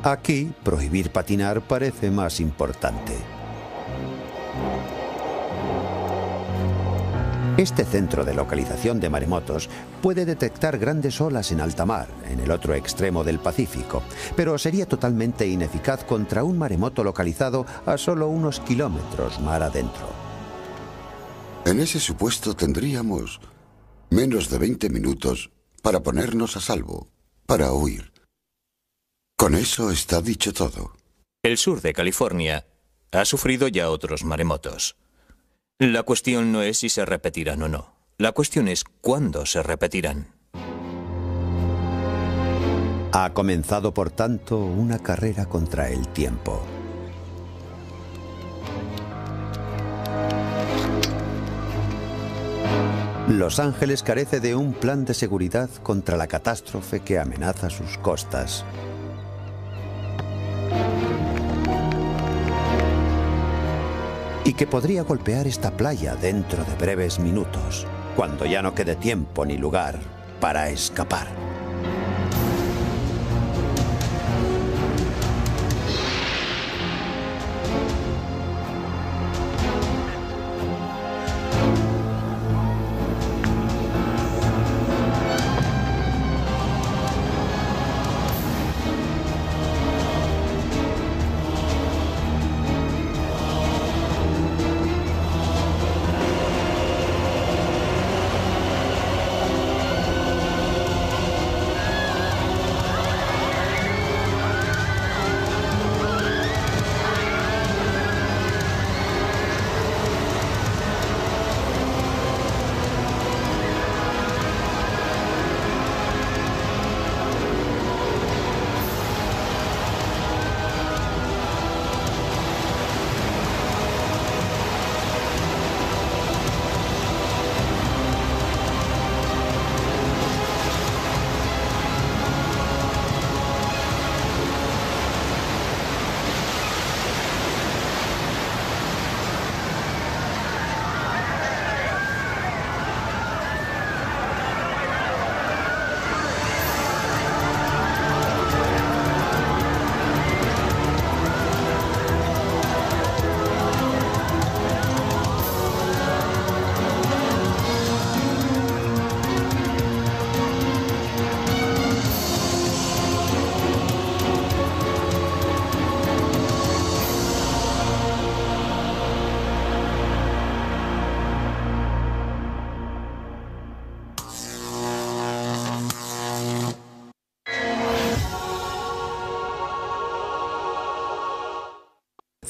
Aquí, prohibir patinar parece más importante. Este centro de localización de maremotos puede detectar grandes olas en alta mar, en el otro extremo del Pacífico, pero sería totalmente ineficaz contra un maremoto localizado a solo unos kilómetros mar adentro.
En ese supuesto tendríamos menos de 20 minutos para ponernos a salvo, para huir. Con eso está dicho todo.
El sur de California ha sufrido ya otros maremotos. La cuestión no es si se repetirán o no. La cuestión es cuándo se repetirán.
Ha comenzado, por tanto, una carrera contra el tiempo. Los Ángeles carece de un plan de seguridad contra la catástrofe que amenaza sus costas. Y que podría golpear esta playa dentro de breves minutos, cuando ya no quede tiempo ni lugar para escapar.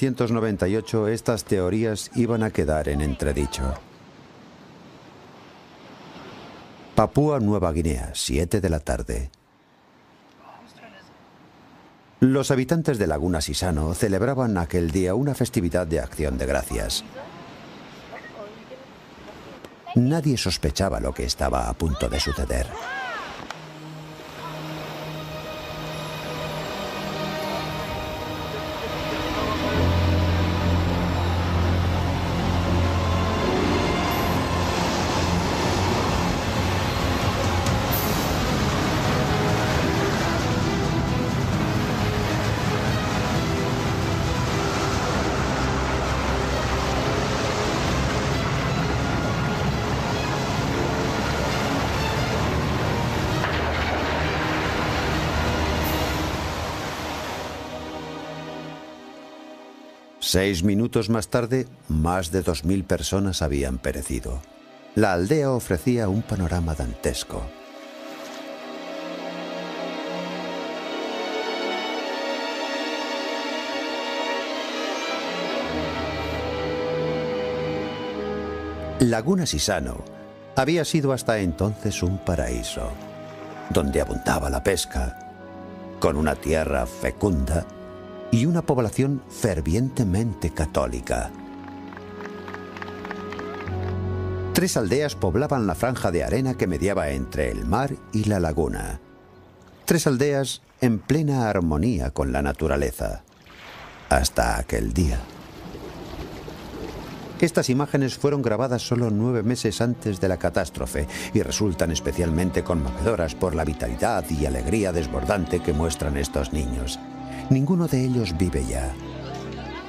1998 estas teorías iban a quedar en entredicho. Papúa Nueva Guinea, 7 de la tarde. Los habitantes de Laguna Sisano celebraban aquel día una festividad de acción de gracias. Nadie sospechaba lo que estaba a punto de suceder. Seis minutos más tarde, más de dos mil personas habían perecido. La aldea ofrecía un panorama dantesco. Laguna Sisano había sido hasta entonces un paraíso, donde abundaba la pesca, con una tierra fecunda y una población fervientemente católica. Tres aldeas poblaban la franja de arena que mediaba entre el mar y la laguna. Tres aldeas en plena armonía con la naturaleza. Hasta aquel día. Estas imágenes fueron grabadas solo nueve meses antes de la catástrofe y resultan especialmente conmovedoras por la vitalidad y alegría desbordante que muestran estos niños. Ninguno de ellos vive ya.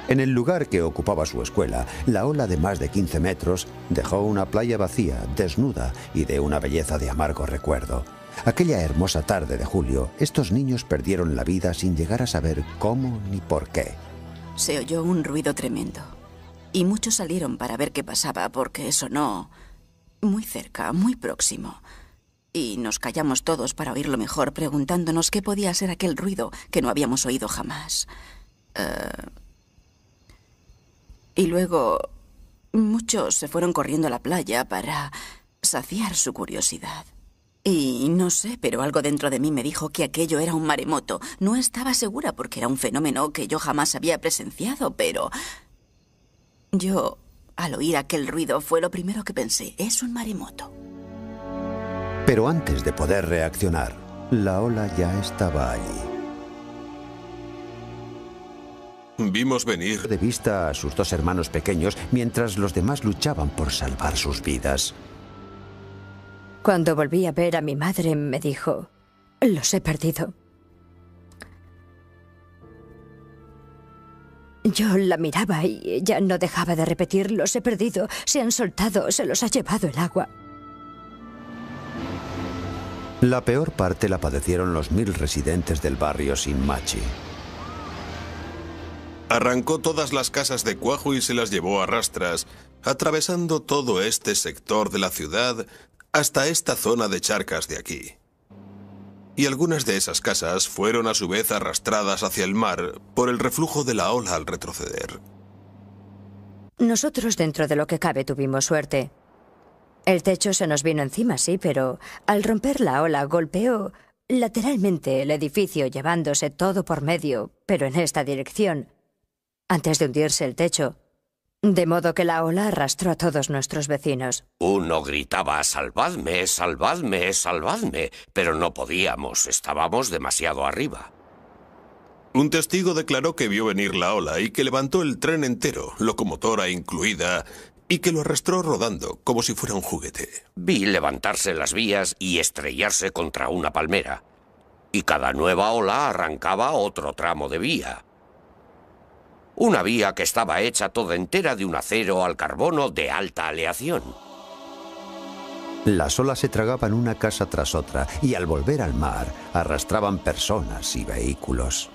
En el lugar que ocupaba su escuela, la ola de más de 15 metros dejó una playa vacía, desnuda y de una belleza de amargo recuerdo. Aquella hermosa tarde de julio, estos niños perdieron la vida sin llegar a saber cómo ni por qué.
Se oyó un ruido tremendo. Y muchos salieron para ver qué pasaba porque sonó muy cerca, muy próximo. Y nos callamos todos para oírlo mejor, preguntándonos qué podía ser aquel ruido que no habíamos oído jamás. Eh, y luego muchos se fueron corriendo a la playa para saciar su curiosidad. Y no sé, pero algo dentro de mí me dijo que aquello era un maremoto. No estaba segura porque era un fenómeno que yo jamás había presenciado, pero... Yo, al oír aquel ruido, fue lo primero que pensé. Es un maremoto.
Pero antes de poder reaccionar, la ola ya estaba allí.
Vimos venir
de vista a sus dos hermanos pequeños mientras los demás luchaban por salvar sus vidas.
Cuando volví a ver a mi madre, me dijo, los he perdido. Yo la miraba y ella no dejaba de repetir, los he perdido, se han soltado, se los ha llevado el agua.
La peor parte la padecieron los mil residentes del barrio Sinmachi.
Arrancó todas las casas de cuajo y se las llevó a rastras, atravesando todo este sector de la ciudad hasta esta zona de charcas de aquí. Y algunas de esas casas fueron a su vez arrastradas hacia el mar por el reflujo de la ola al retroceder.
Nosotros dentro de lo que cabe tuvimos suerte. El techo se nos vino encima, sí, pero al romper la ola golpeó lateralmente el edificio, llevándose todo por medio, pero en esta dirección, antes de hundirse el techo. De modo que la ola arrastró a todos nuestros vecinos.
Uno gritaba, salvadme, salvadme, salvadme, pero no podíamos, estábamos demasiado arriba.
Un testigo declaró que vio venir la ola y que levantó el tren entero, locomotora incluida, y que lo arrastró rodando, como si fuera un juguete.
Vi levantarse las vías y estrellarse contra una palmera. Y cada nueva ola arrancaba otro tramo de vía. Una vía que estaba hecha toda entera de un acero al carbono de alta aleación.
Las olas se tragaban una casa tras otra y al volver al mar arrastraban personas y vehículos.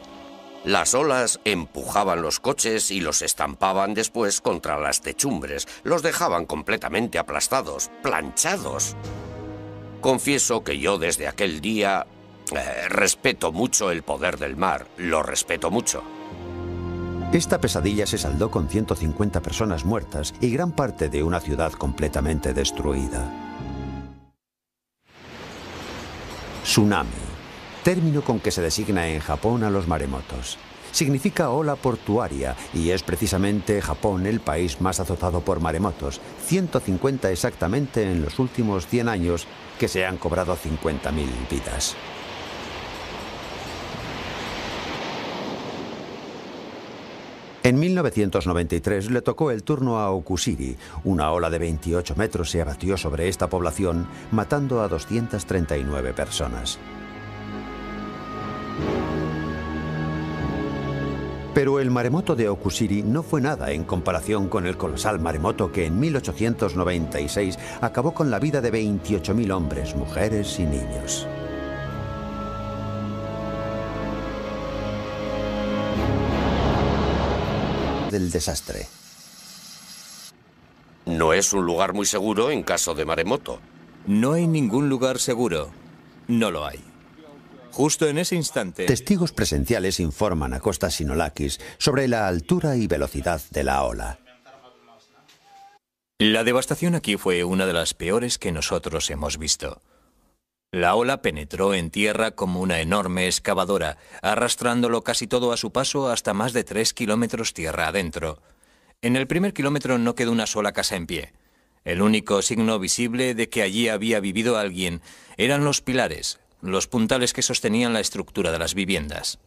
Las olas empujaban los coches y los estampaban después contra las techumbres. Los dejaban completamente aplastados, planchados. Confieso que yo desde aquel día eh, respeto mucho el poder del mar, lo respeto mucho.
Esta pesadilla se saldó con 150 personas muertas y gran parte de una ciudad completamente destruida. Tsunami, término con que se designa en Japón a los maremotos. Significa ola portuaria y es precisamente Japón el país más azotado por maremotos, 150 exactamente en los últimos 100 años que se han cobrado 50.000 vidas. En 1993 le tocó el turno a Okusiri. Una ola de 28 metros se abatió sobre esta población, matando a 239 personas. Pero el maremoto de Okusiri no fue nada en comparación con el colosal maremoto que en 1896 acabó con la vida de 28.000 hombres, mujeres y niños. del desastre.
No es un lugar muy seguro en caso de maremoto.
No hay ningún lugar seguro. No lo hay. Justo en ese instante...
Testigos presenciales informan a Costa Sinolakis sobre la altura y velocidad de la ola.
La devastación aquí fue una de las peores que nosotros hemos visto. La ola penetró en tierra como una enorme excavadora, arrastrándolo casi todo a su paso hasta más de tres kilómetros tierra adentro. En el primer kilómetro no quedó una sola casa en pie. El único signo visible de que allí había vivido alguien eran los pilares, los puntales que sostenían la estructura de las viviendas.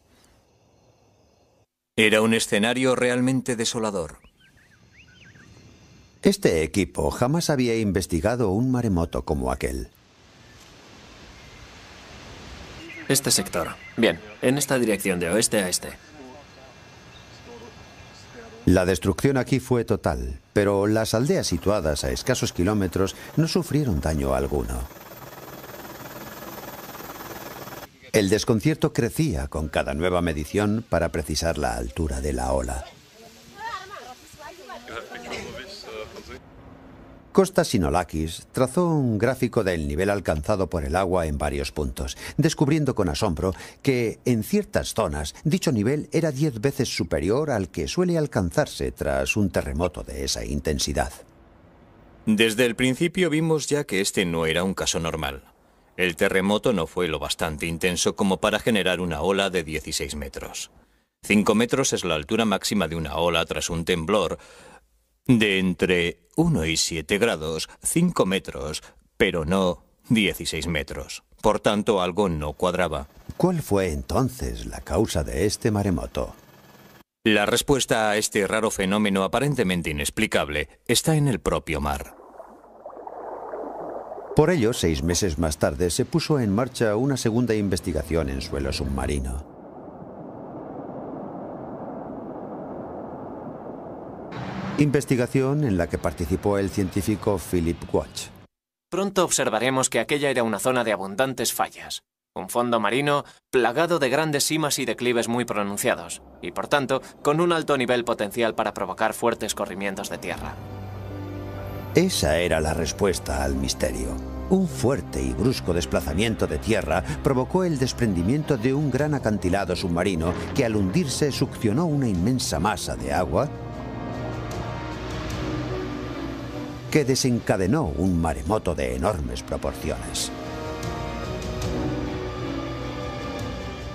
Era un escenario realmente desolador.
Este equipo jamás había investigado un maremoto como aquel.
Este sector. Bien, en esta dirección de oeste a este.
La destrucción aquí fue total, pero las aldeas situadas a escasos kilómetros no sufrieron daño alguno. El desconcierto crecía con cada nueva medición para precisar la altura de la ola. Costa Sinolakis trazó un gráfico del nivel alcanzado por el agua en varios puntos, descubriendo con asombro que en ciertas zonas dicho nivel era diez veces superior al que suele alcanzarse tras un terremoto de esa intensidad.
Desde el principio vimos ya que este no era un caso normal. El terremoto no fue lo bastante intenso como para generar una ola de 16 metros. 5 metros es la altura máxima de una ola tras un temblor, de entre 1 y 7 grados, 5 metros, pero no 16 metros. Por tanto, algo no cuadraba.
¿Cuál fue entonces la causa de este maremoto?
La respuesta a este raro fenómeno aparentemente inexplicable está en el propio mar.
Por ello, seis meses más tarde, se puso en marcha una segunda investigación en suelo submarino. Investigación en la que participó el científico Philip Watch.
Pronto observaremos que aquella era una zona de abundantes fallas. Un fondo marino plagado de grandes simas y declives muy pronunciados, y por tanto, con un alto nivel potencial para provocar fuertes corrimientos de tierra.
Esa era la respuesta al misterio. Un fuerte y brusco desplazamiento de tierra provocó el desprendimiento de un gran acantilado submarino que al hundirse succionó una inmensa masa de agua que desencadenó un maremoto de enormes proporciones.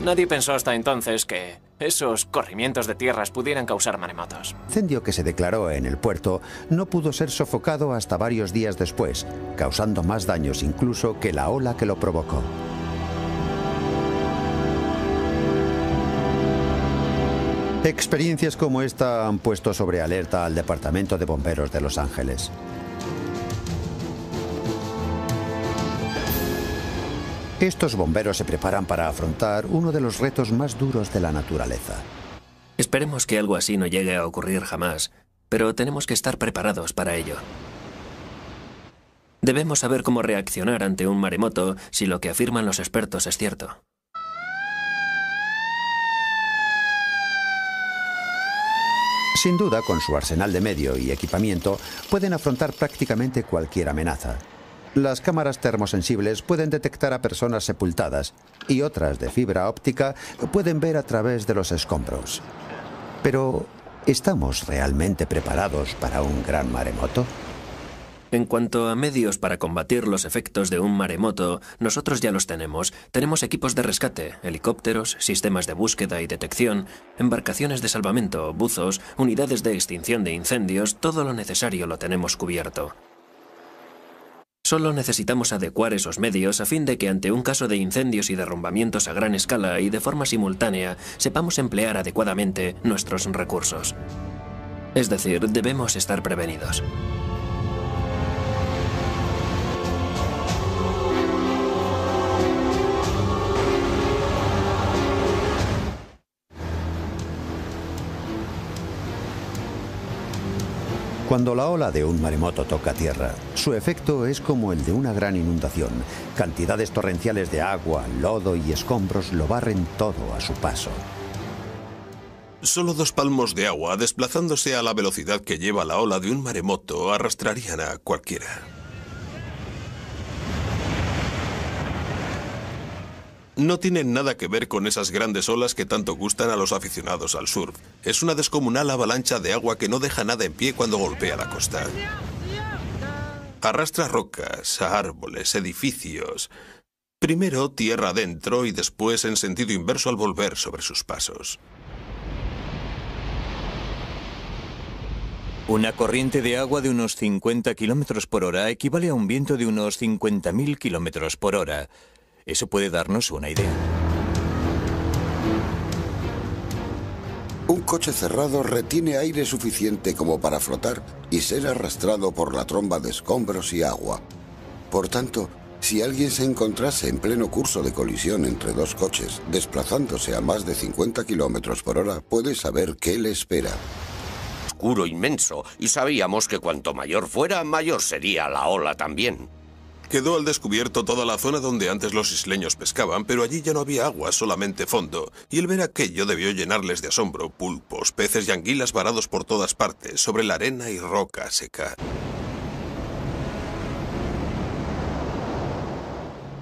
Nadie pensó hasta entonces que esos corrimientos de tierras pudieran causar maremotos.
El incendio que se declaró en el puerto no pudo ser sofocado hasta varios días después, causando más daños incluso que la ola que lo provocó. Experiencias como esta han puesto sobre alerta al Departamento de Bomberos de Los Ángeles. Estos bomberos se preparan para afrontar uno de los retos más duros de la naturaleza.
Esperemos que algo así no llegue a ocurrir jamás, pero tenemos que estar preparados para ello. Debemos saber cómo reaccionar ante un maremoto si lo que afirman los expertos es cierto.
Sin duda, con su arsenal de medio y equipamiento, pueden afrontar prácticamente cualquier amenaza. Las cámaras termosensibles pueden detectar a personas sepultadas y otras de fibra óptica pueden ver a través de los escombros. Pero ¿Estamos realmente preparados para un gran maremoto?
En cuanto a medios para combatir los efectos de un maremoto, nosotros ya los tenemos. Tenemos equipos de rescate, helicópteros, sistemas de búsqueda y detección, embarcaciones de salvamento, buzos, unidades de extinción de incendios, todo lo necesario lo tenemos cubierto. Solo necesitamos adecuar esos medios a fin de que ante un caso de incendios y derrumbamientos a gran escala y de forma simultánea, sepamos emplear adecuadamente nuestros recursos. Es decir, debemos estar prevenidos.
Cuando la ola de un maremoto toca tierra, su efecto es como el de una gran inundación. Cantidades torrenciales de agua, lodo y escombros lo barren todo a su paso.
Solo dos palmos de agua, desplazándose a la velocidad que lleva la ola de un maremoto, arrastrarían a cualquiera. No tienen nada que ver con esas grandes olas que tanto gustan a los aficionados al surf. Es una descomunal avalancha de agua que no deja nada en pie cuando golpea la costa. Arrastra rocas, árboles, edificios. Primero tierra adentro y después en sentido inverso al volver sobre sus pasos.
Una corriente de agua de unos 50 kilómetros por hora equivale a un viento de unos 50.000 kilómetros por hora. Eso puede darnos una idea.
Un coche cerrado retiene aire suficiente como para flotar y ser arrastrado por la tromba de escombros y agua. Por tanto, si alguien se encontrase en pleno curso de colisión entre dos coches, desplazándose a más de 50 kilómetros por hora, puede saber qué le espera.
Oscuro inmenso, y sabíamos que cuanto mayor fuera, mayor sería la ola también.
Quedó al descubierto toda la zona donde antes los isleños pescaban, pero allí ya no había agua, solamente fondo, y el ver aquello debió llenarles de asombro. Pulpos, peces y anguilas varados por todas partes, sobre la arena y roca seca.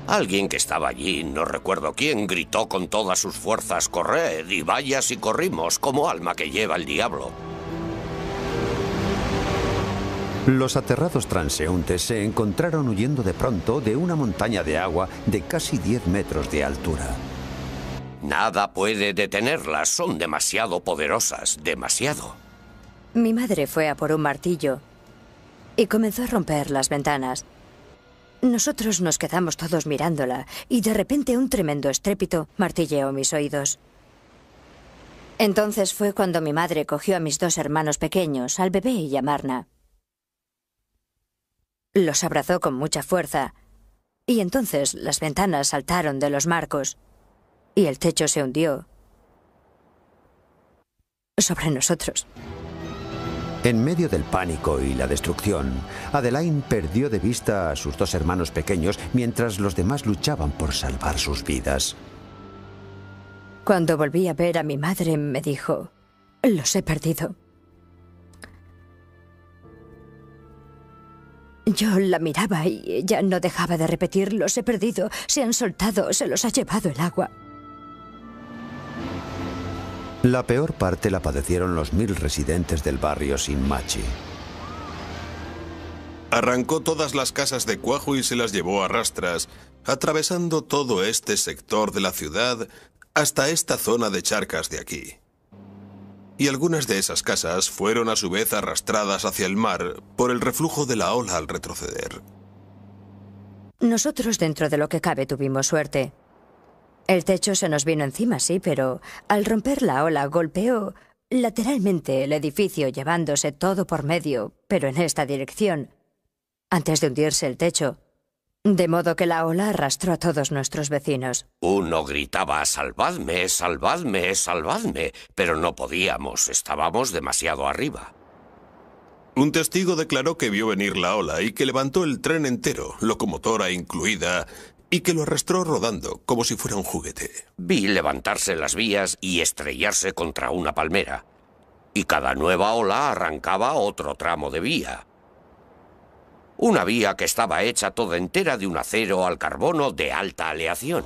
Alguien que estaba allí, no recuerdo quién, gritó con todas sus fuerzas, corred, y vaya si corrimos, como alma que lleva el diablo.
Los aterrados transeúntes se encontraron huyendo de pronto de una montaña de agua de casi 10 metros de altura.
Nada puede detenerlas, son demasiado poderosas, demasiado.
Mi madre fue a por un martillo y comenzó a romper las ventanas. Nosotros nos quedamos todos mirándola y de repente un tremendo estrépito martilleó mis oídos. Entonces fue cuando mi madre cogió a mis dos hermanos pequeños, al bebé y a Marna. Los abrazó con mucha fuerza, y entonces las ventanas saltaron de los marcos, y el techo se hundió sobre nosotros.
En medio del pánico y la destrucción, Adeline perdió de vista a sus dos hermanos pequeños mientras los demás luchaban por salvar sus vidas.
Cuando volví a ver a mi madre, me dijo, los he perdido. Yo la miraba y ella no dejaba de repetir, los he perdido, se han soltado, se los ha llevado el agua.
La peor parte la padecieron los mil residentes del barrio Sinmachi.
Arrancó todas las casas de cuajo y se las llevó a rastras, atravesando todo este sector de la ciudad hasta esta zona de charcas de aquí y algunas de esas casas fueron a su vez arrastradas hacia el mar por el reflujo de la ola al retroceder.
Nosotros dentro de lo que cabe tuvimos suerte. El techo se nos vino encima, sí, pero al romper la ola golpeó lateralmente el edificio llevándose todo por medio, pero en esta dirección. Antes de hundirse el techo, de modo que la ola arrastró a todos nuestros vecinos.
Uno gritaba, salvadme, salvadme, salvadme, pero no podíamos, estábamos demasiado arriba.
Un testigo declaró que vio venir la ola y que levantó el tren entero, locomotora incluida, y que lo arrastró rodando, como si fuera un juguete.
Vi levantarse las vías y estrellarse contra una palmera. Y cada nueva ola arrancaba otro tramo de vía. Una vía que estaba hecha toda entera de un acero al carbono de alta aleación.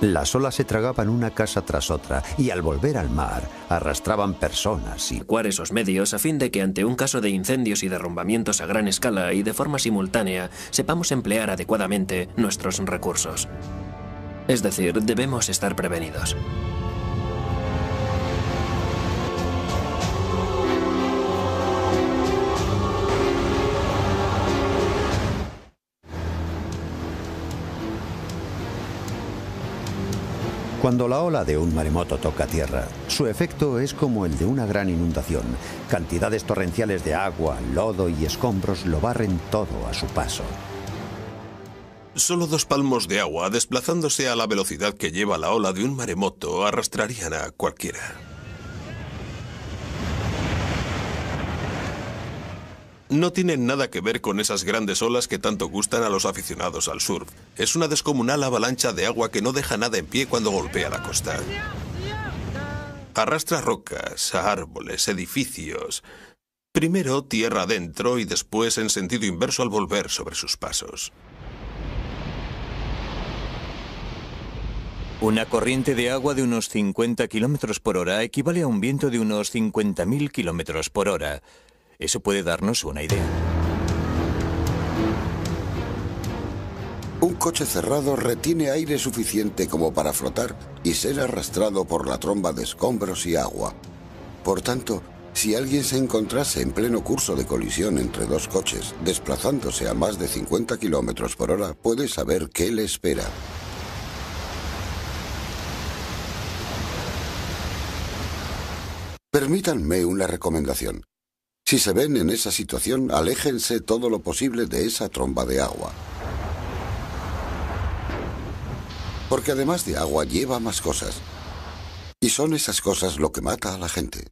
Las olas se tragaban una casa tras otra y al volver al mar arrastraban personas y...
Cuar esos medios a fin de que ante un caso de incendios y derrumbamientos a gran escala y de forma simultánea sepamos emplear adecuadamente nuestros recursos. Es decir, debemos estar prevenidos.
Cuando la ola de un maremoto toca tierra, su efecto es como el de una gran inundación. Cantidades torrenciales de agua, lodo y escombros lo barren todo a su paso.
Solo dos palmos de agua, desplazándose a la velocidad que lleva la ola de un maremoto, arrastrarían a cualquiera. No tienen nada que ver con esas grandes olas que tanto gustan a los aficionados al surf. Es una descomunal avalancha de agua que no deja nada en pie cuando golpea la costa. Arrastra rocas, árboles, edificios. Primero tierra adentro y después en sentido inverso al volver sobre sus pasos.
Una corriente de agua de unos 50 kilómetros por hora equivale a un viento de unos 50.000 kilómetros por hora. Eso puede darnos una idea.
Un coche cerrado retiene aire suficiente como para flotar y ser arrastrado por la tromba de escombros y agua. Por tanto, si alguien se encontrase en pleno curso de colisión entre dos coches, desplazándose a más de 50 kilómetros por hora, puede saber qué le espera. Permítanme una recomendación. Si se ven en esa situación, aléjense todo lo posible de esa tromba de agua. Porque además de agua lleva más cosas. Y son esas cosas lo que mata a la gente.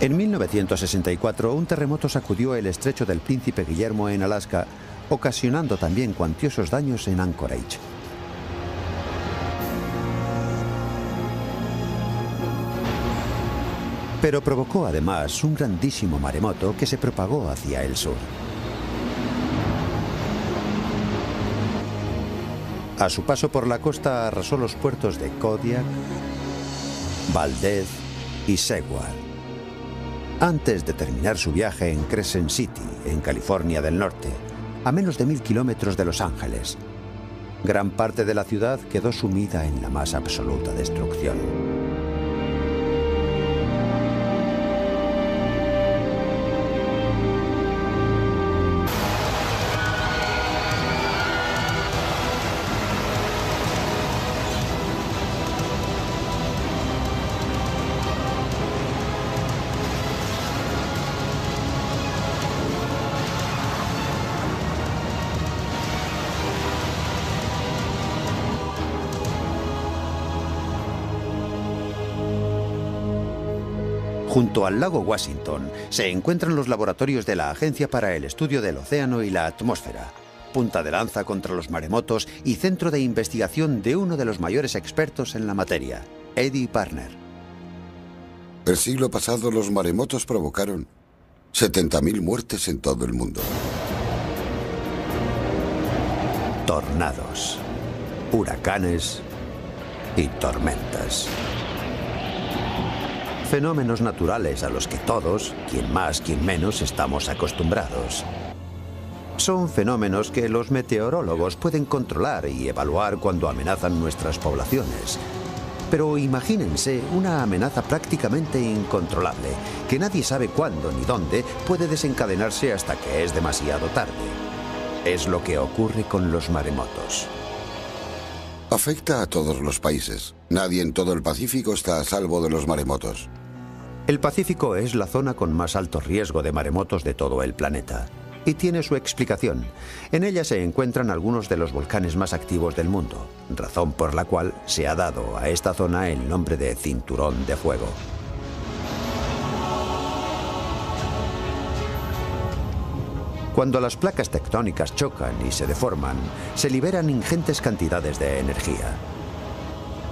En 1964, un terremoto sacudió el estrecho del Príncipe Guillermo en Alaska ocasionando también cuantiosos daños en Anchorage. Pero provocó además un grandísimo maremoto que se propagó hacia el sur. A su paso por la costa arrasó los puertos de Kodiak, Valdez y Seward. Antes de terminar su viaje en Crescent City, en California del Norte, a menos de mil kilómetros de Los Ángeles. Gran parte de la ciudad quedó sumida en la más absoluta destrucción. Junto al lago Washington se encuentran los laboratorios de la Agencia para el Estudio del Océano y la Atmósfera, punta de lanza contra los maremotos y centro de investigación de uno de los mayores expertos en la materia, Eddie Parner.
El siglo pasado los maremotos provocaron 70.000 muertes en todo el mundo.
Tornados, huracanes y tormentas. Fenómenos naturales a los que todos, quien más, quien menos, estamos acostumbrados. Son fenómenos que los meteorólogos pueden controlar y evaluar cuando amenazan nuestras poblaciones. Pero imagínense una amenaza prácticamente incontrolable, que nadie sabe cuándo ni dónde puede desencadenarse hasta que es demasiado tarde. Es lo que ocurre con los maremotos.
Afecta a todos los países. Nadie en todo el Pacífico está a salvo de los maremotos.
El Pacífico es la zona con más alto riesgo de maremotos de todo el planeta. Y tiene su explicación. En ella se encuentran algunos de los volcanes más activos del mundo, razón por la cual se ha dado a esta zona el nombre de Cinturón de Fuego. Cuando las placas tectónicas chocan y se deforman, se liberan ingentes cantidades de energía.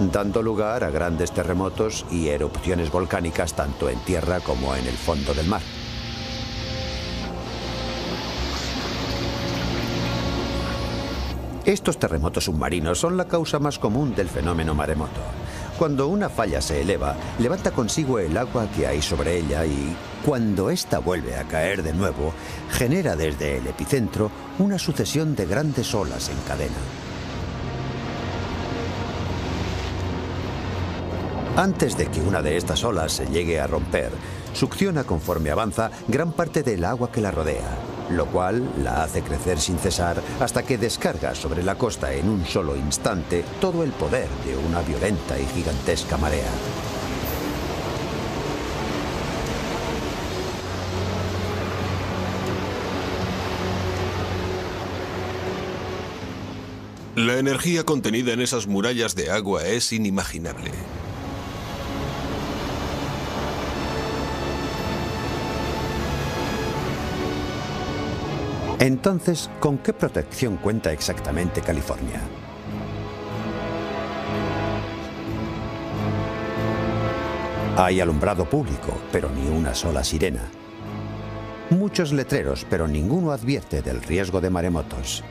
dando lugar a grandes terremotos y erupciones volcánicas tanto en tierra como en el fondo del mar. Estos terremotos submarinos son la causa más común del fenómeno maremoto. Cuando una falla se eleva, levanta consigo el agua que hay sobre ella y, cuando ésta vuelve a caer de nuevo, genera desde el epicentro una sucesión de grandes olas en cadena. Antes de que una de estas olas se llegue a romper, succiona conforme avanza gran parte del agua que la rodea, lo cual la hace crecer sin cesar hasta que descarga sobre la costa en un solo instante todo el poder de una violenta y gigantesca marea.
La energía contenida en esas murallas de agua es inimaginable.
Entonces, ¿con qué protección cuenta exactamente California? Hay alumbrado público, pero ni una sola sirena. Muchos letreros, pero ninguno advierte del riesgo de maremotos.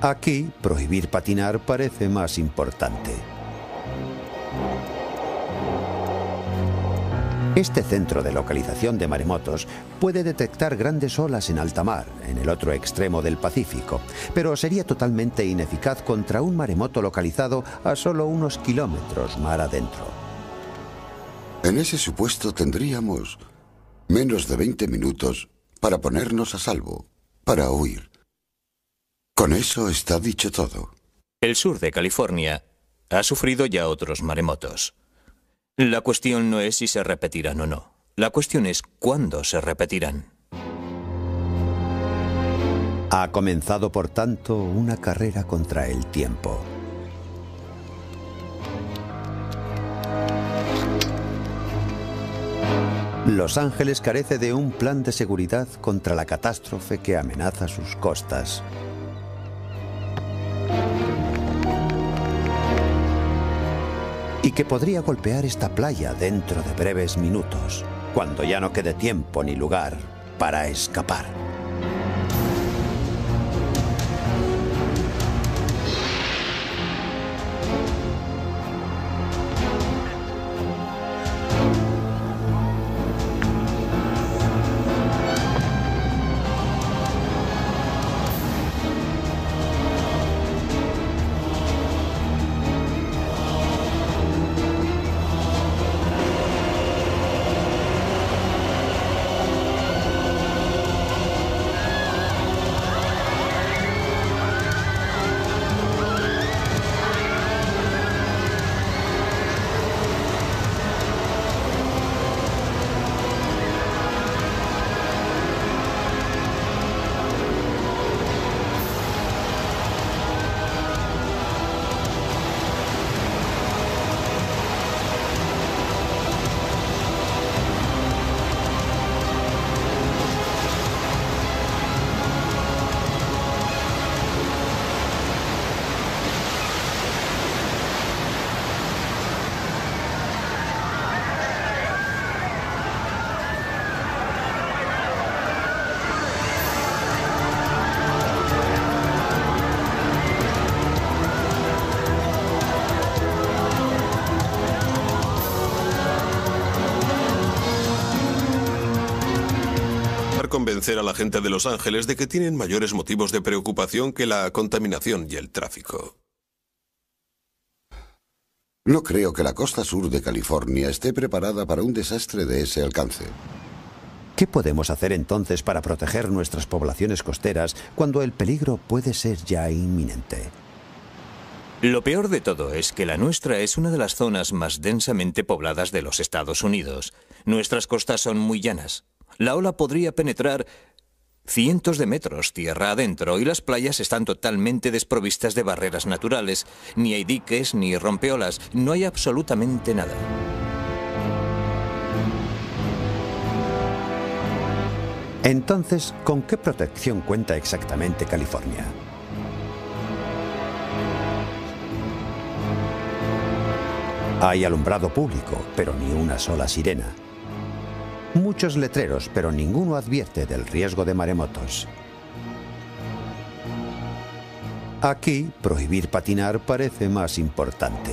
Aquí, prohibir patinar parece más importante. Este centro de localización de maremotos puede detectar grandes olas en alta mar, en el otro extremo del Pacífico, pero sería totalmente ineficaz contra un maremoto localizado a solo unos kilómetros mar adentro.
En ese supuesto tendríamos menos de 20 minutos para ponernos a salvo, para huir. Con eso está dicho todo.
El sur de California ha sufrido ya otros maremotos. La cuestión no es si se repetirán o no. La cuestión es cuándo se repetirán.
Ha comenzado, por tanto, una carrera contra el tiempo. Los Ángeles carece de un plan de seguridad contra la catástrofe que amenaza sus costas. Y que podría golpear esta playa dentro de breves minutos, cuando ya no quede tiempo ni lugar para escapar.
Convencer a la gente de Los Ángeles de que tienen mayores motivos de preocupación que la contaminación y el tráfico.
No creo que la costa sur de California esté preparada para un desastre de ese alcance.
¿Qué podemos hacer entonces para proteger nuestras poblaciones costeras cuando el peligro puede ser ya inminente?
Lo peor de todo es que la nuestra es una de las zonas más densamente pobladas de los Estados Unidos. Nuestras costas son muy llanas, la ola podría penetrar cientos de metros tierra adentro y las playas están totalmente desprovistas de barreras naturales. Ni hay diques ni rompeolas, no hay absolutamente nada.
Entonces, ¿con qué protección cuenta exactamente California? Hay alumbrado público, pero ni una sola sirena. Muchos letreros, pero ninguno advierte del riesgo de maremotos. Aquí, prohibir patinar parece más importante.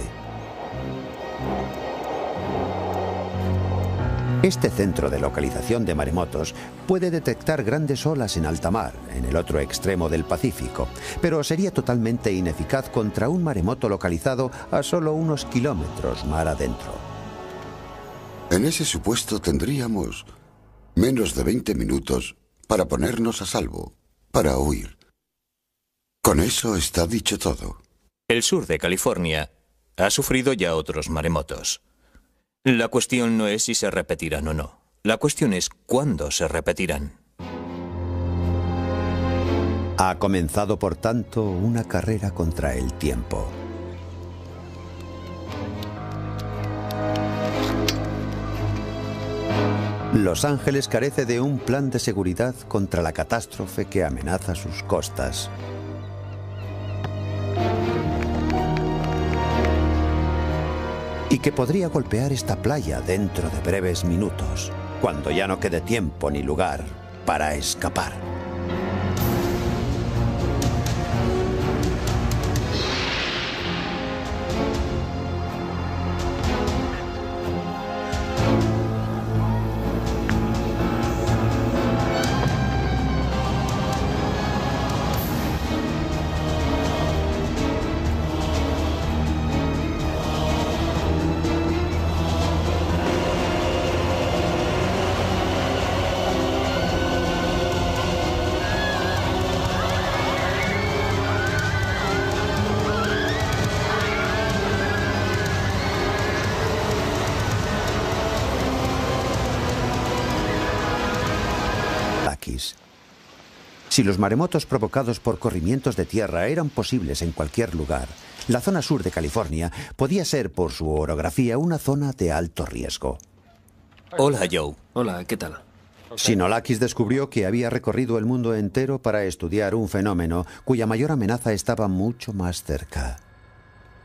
Este centro de localización de maremotos puede detectar grandes olas en alta mar, en el otro extremo del Pacífico, pero sería totalmente ineficaz contra un maremoto localizado a solo unos kilómetros mar adentro.
En ese supuesto tendríamos menos de 20 minutos para ponernos a salvo, para huir. Con eso está dicho todo.
El sur de California ha sufrido ya otros maremotos. La cuestión no es si se repetirán o no. La cuestión es cuándo se repetirán.
Ha comenzado, por tanto, una carrera contra el tiempo. Los Ángeles carece de un plan de seguridad contra la catástrofe que amenaza sus costas. y que podría golpear esta playa dentro de breves minutos, cuando ya no quede tiempo ni lugar para escapar. Si los maremotos provocados por corrimientos de tierra eran posibles en cualquier lugar, la zona sur de California podía ser, por su orografía, una zona de alto riesgo.
Hola, Joe.
Hola, ¿qué tal?
Sinolakis descubrió que había recorrido el mundo entero para estudiar un fenómeno cuya mayor amenaza estaba mucho más cerca.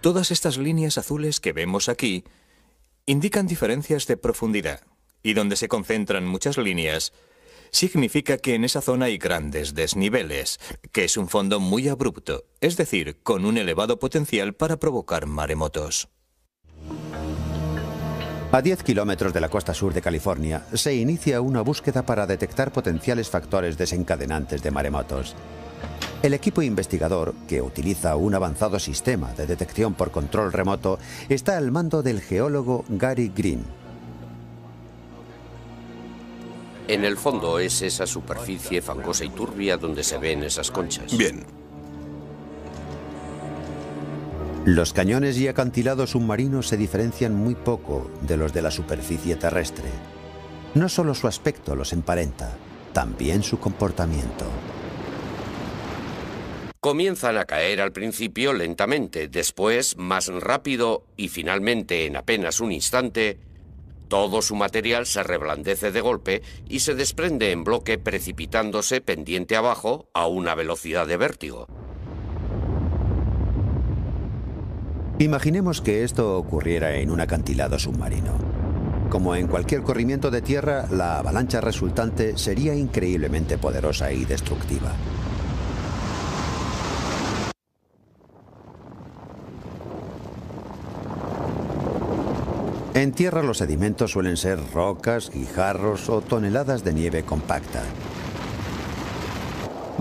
Todas estas líneas azules que vemos aquí indican diferencias de profundidad, y donde se concentran muchas líneas, significa que en esa zona hay grandes desniveles, que es un fondo muy abrupto, es decir, con un elevado potencial para provocar maremotos.
A 10 kilómetros de la costa sur de California se inicia una búsqueda para detectar potenciales factores desencadenantes de maremotos. El equipo investigador, que utiliza un avanzado sistema de detección por control remoto, está al mando del geólogo Gary Green.
En el fondo es esa superficie fangosa y turbia donde se ven esas conchas.
Bien.
Los cañones y acantilados submarinos se diferencian muy poco de los de la superficie terrestre. No solo su aspecto los emparenta, también su comportamiento.
Comienzan a caer al principio lentamente, después más rápido y finalmente en apenas un instante todo su material se reblandece de golpe y se desprende en bloque precipitándose pendiente abajo a una velocidad de vértigo.
Imaginemos que esto ocurriera en un acantilado submarino. Como en cualquier corrimiento de tierra, la avalancha resultante sería increíblemente poderosa y destructiva. En tierra los sedimentos suelen ser rocas, guijarros o toneladas de nieve compacta.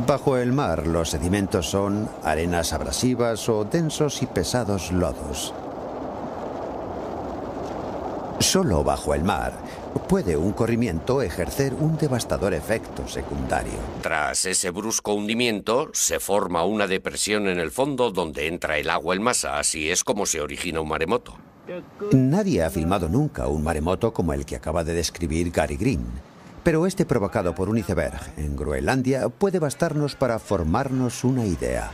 Bajo el mar los sedimentos son arenas abrasivas o densos y pesados lodos. Solo bajo el mar puede un corrimiento ejercer un devastador efecto secundario.
Tras ese brusco hundimiento, se forma una depresión en el fondo donde entra el agua en masa, así es como se origina un maremoto.
Nadie ha filmado nunca un maremoto como el que acaba de describir Gary Green. Pero este provocado por un iceberg en Groenlandia puede bastarnos para formarnos una idea.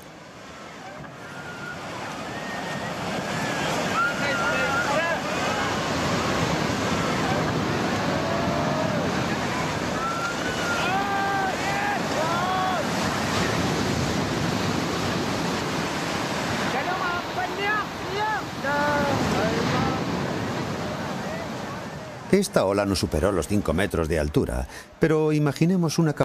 Esta ola no superó los 5 metros de altura, pero imaginemos una